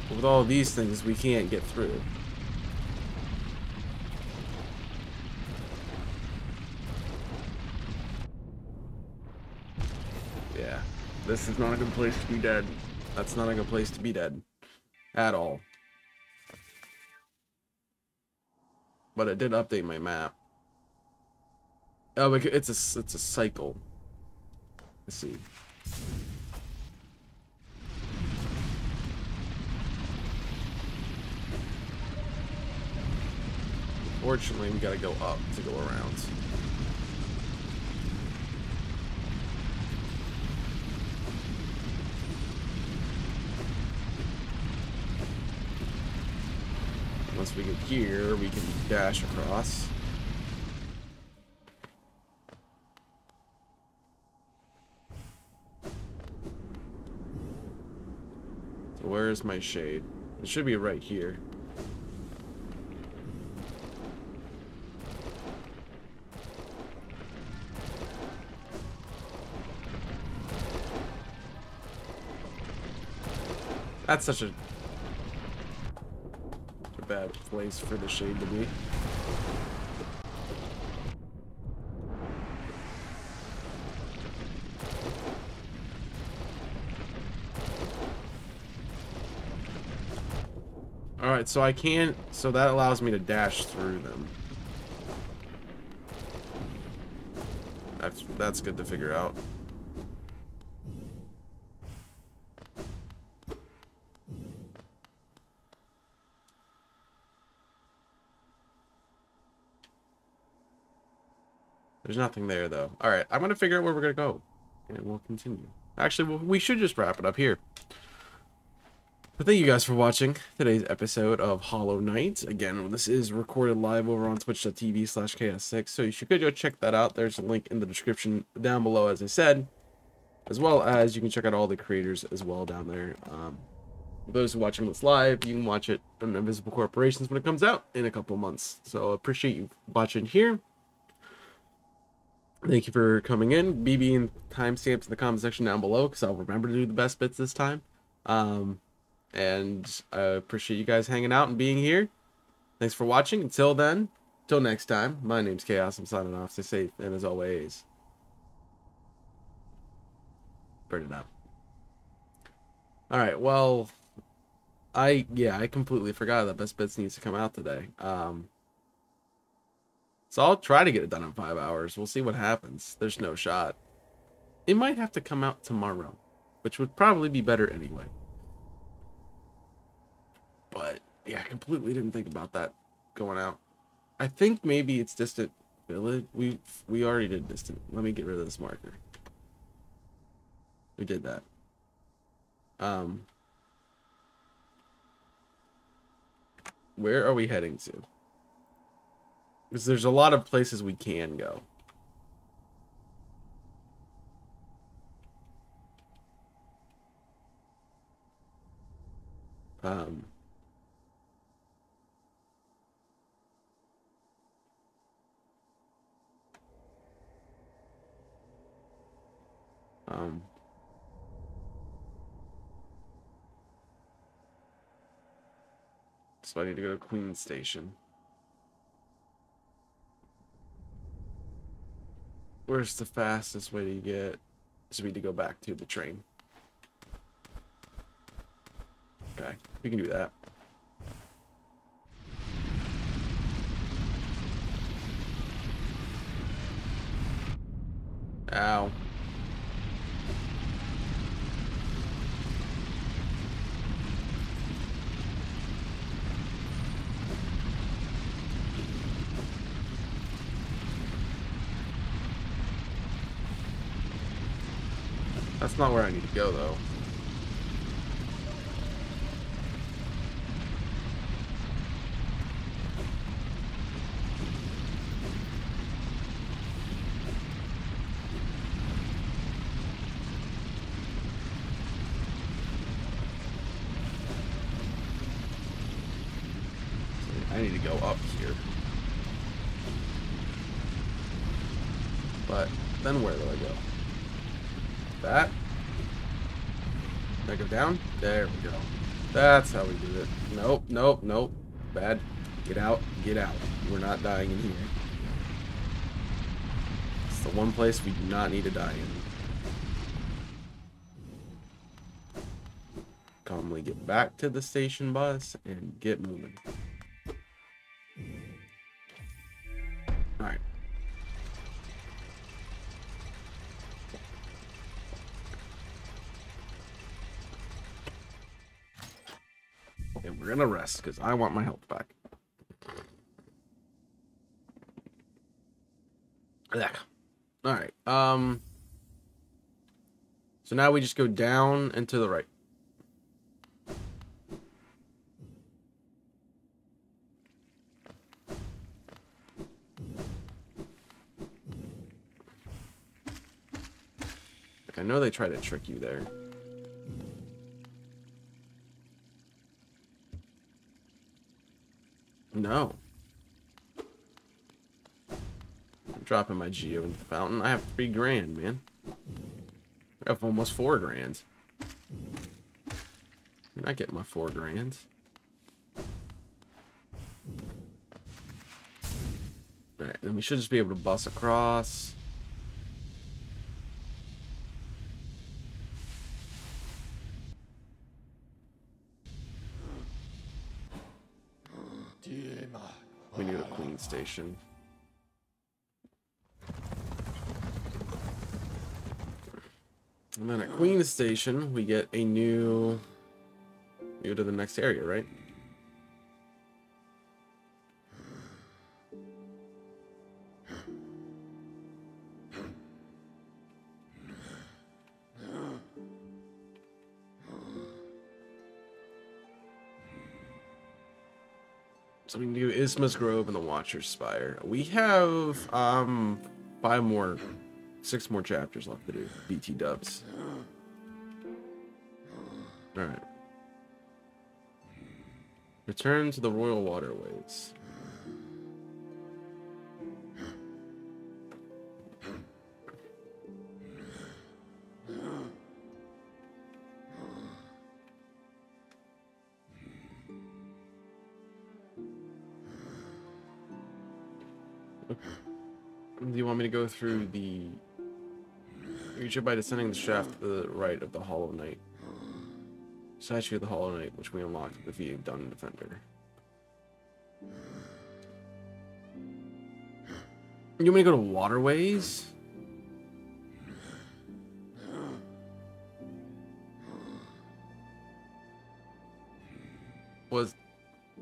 But with all these things, we can't get through. Yeah. This is not a good place to be dead. That's not a good place to be dead. At all. But it did update my map. Oh, it's a it's a cycle. Let's see. Fortunately, we gotta go up to go around. Once we get here, we can dash across. So where's my shade? It should be right here. That's such a bad place for the shade to be. Alright, so I can't... So that allows me to dash through them. That's, that's good to figure out. There's nothing there, though. Alright, I'm going to figure out where we're going to go. And we'll continue. Actually, well, we should just wrap it up here. But thank you guys for watching today's episode of Hollow Knight. Again, this is recorded live over on twitch.tv slash ks6, so you should go check that out. There's a link in the description down below, as I said, as well as you can check out all the creators as well down there. Um, those watching this live, you can watch it on Invisible Corporations when it comes out in a couple months. So appreciate you watching here. Thank you for coming in. BB and timestamps in the comment section down below because I'll remember to do the best bits this time. Um, and I appreciate you guys hanging out and being here. Thanks for watching. Until then, till next time, my name's Chaos. I'm signing off. Stay safe, and as always, burn it up. All right. Well, I yeah, I completely forgot that Best Bits needs to come out today. Um, so I'll try to get it done in five hours. We'll see what happens. There's no shot. It might have to come out tomorrow, which would probably be better anyway. But yeah, I completely didn't think about that going out. I think maybe it's distant village. We we already did distant. Let me get rid of this marker. We did that. Um Where are we heading to? Because there's a lot of places we can go. Um, um, so I need to go to Queen Station. Where's the fastest way to get? Need to go back to the train. Okay, we can do that. Ow. That's not where I need to go, though. I need to go up here. But then where do I go? That. Can I go down? There we go. That's how we do it. Nope, nope, nope. Bad. Get out, get out. We're not dying in here. It's the one place we do not need to die in. Calmly get back to the station bus and get moving. Rest because I want my health back. Ugh. All right. Um. So now we just go down and to the right. I know they try to trick you there. No. I'm dropping my Geo into the fountain. I have three grand, man. I have almost four grand. You're not getting my four grand. Alright, then we should just be able to bus across. Station. And then at Queen Station, we get a new... We go to the next area, right? Isma's Grove and the Watcher's Spire. We have um five more, six more chapters left to do. BT dubs. All right. Return to the Royal Waterways. Me to go through the... Reach it by descending the shaft to the right of the Hollow Knight. Statue of the Hollow Knight, which we unlocked with the Dung Defender. You want me to go to Waterways? Was...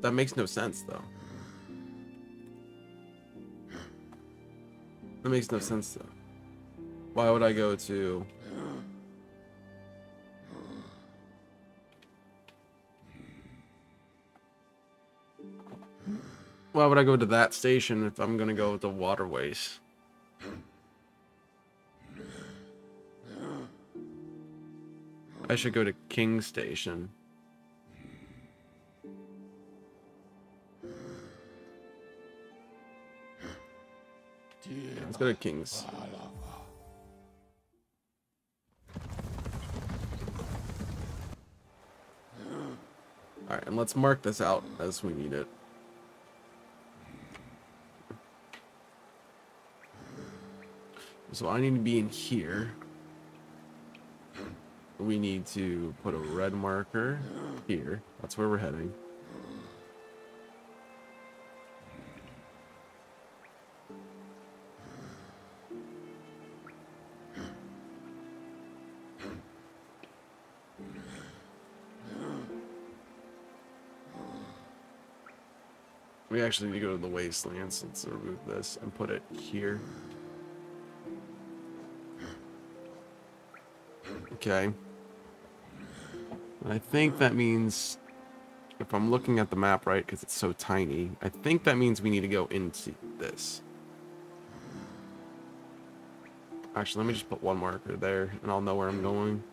That makes no sense, though. That makes no sense though. Why would I go to... Why would I go to that station if I'm gonna go with the waterways? I should go to King Station. Go Kings. Alright, and let's mark this out as we need it. So I need to be in here. We need to put a red marker here. That's where we're heading. Actually need to go to the wastelands. Let's remove this and put it here. Okay. I think that means, if I'm looking at the map right, because it's so tiny, I think that means we need to go into this. Actually, let me just put one marker there, and I'll know where I'm going.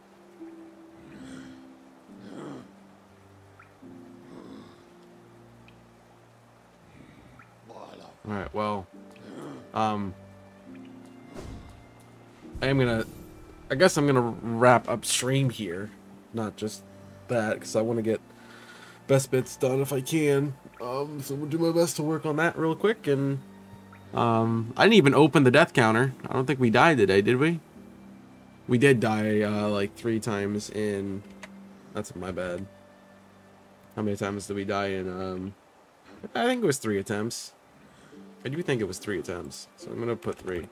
I guess I'm gonna wrap up stream here, not just that, because I want to get best bits done if I can. Um, so I'm gonna do my best to work on that real quick, and, um, I didn't even open the death counter. I don't think we died today, did we? We did die, uh, like three times in, that's my bad. How many times did we die in, um, I think it was three attempts. I do think it was three attempts, so I'm gonna put three.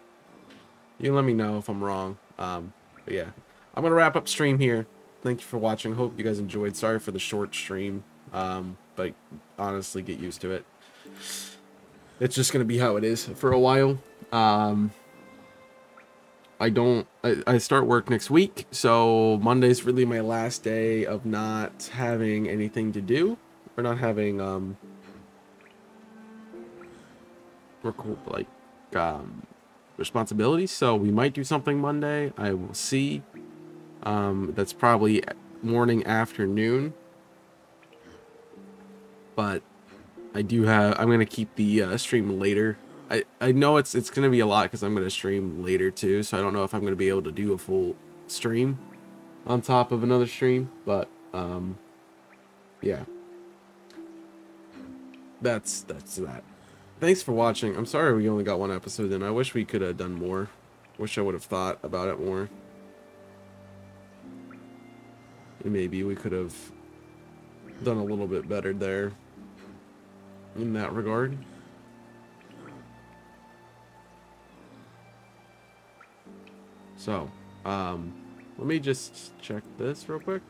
You let me know if I'm wrong. Um, but yeah, I'm gonna wrap up stream here. Thank you for watching. Hope you guys enjoyed. Sorry for the short stream, um, but honestly, get used to it. It's just gonna be how it is for a while. Um, I don't. I, I start work next week, so Monday's really my last day of not having anything to do, or not having um record like um responsibilities so we might do something monday. I will see. Um that's probably morning afternoon. But i do have i'm gonna keep the uh, stream later. I i know it's it's gonna be a lot because i'm gonna stream later too so i don't know if i'm gonna be able to do a full stream on top of another stream but um yeah. That's that's that thanks for watching. I'm sorry we only got one episode in. I wish we could have done more. Wish I would have thought about it more. And maybe we could have done a little bit better there in that regard. So, um, let me just check this real quick.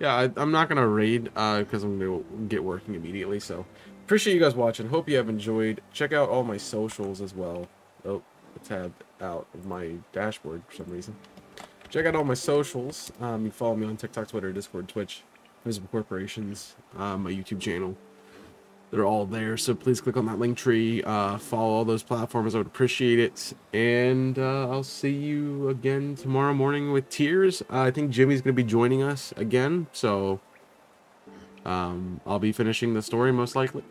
Yeah, I, I'm not going to raid because uh, I'm going to get working immediately, so appreciate you guys watching. Hope you have enjoyed. Check out all my socials as well. Oh, tab out of my dashboard for some reason. Check out all my socials. Um, you follow me on TikTok, Twitter, Discord, Twitch, Visible Corporations, um, my YouTube channel. They're all there, so please click on that link tree. Uh, follow all those platforms. I would appreciate it. And uh, I'll see you again tomorrow morning with Tears. Uh, I think Jimmy's going to be joining us again, so um, I'll be finishing the story most likely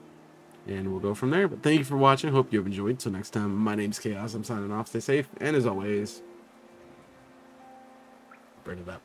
and we'll go from there. But thank you for watching. Hope you have enjoyed. Till next time, my name's Chaos. I'm signing off. Stay safe, and as always, burn it up.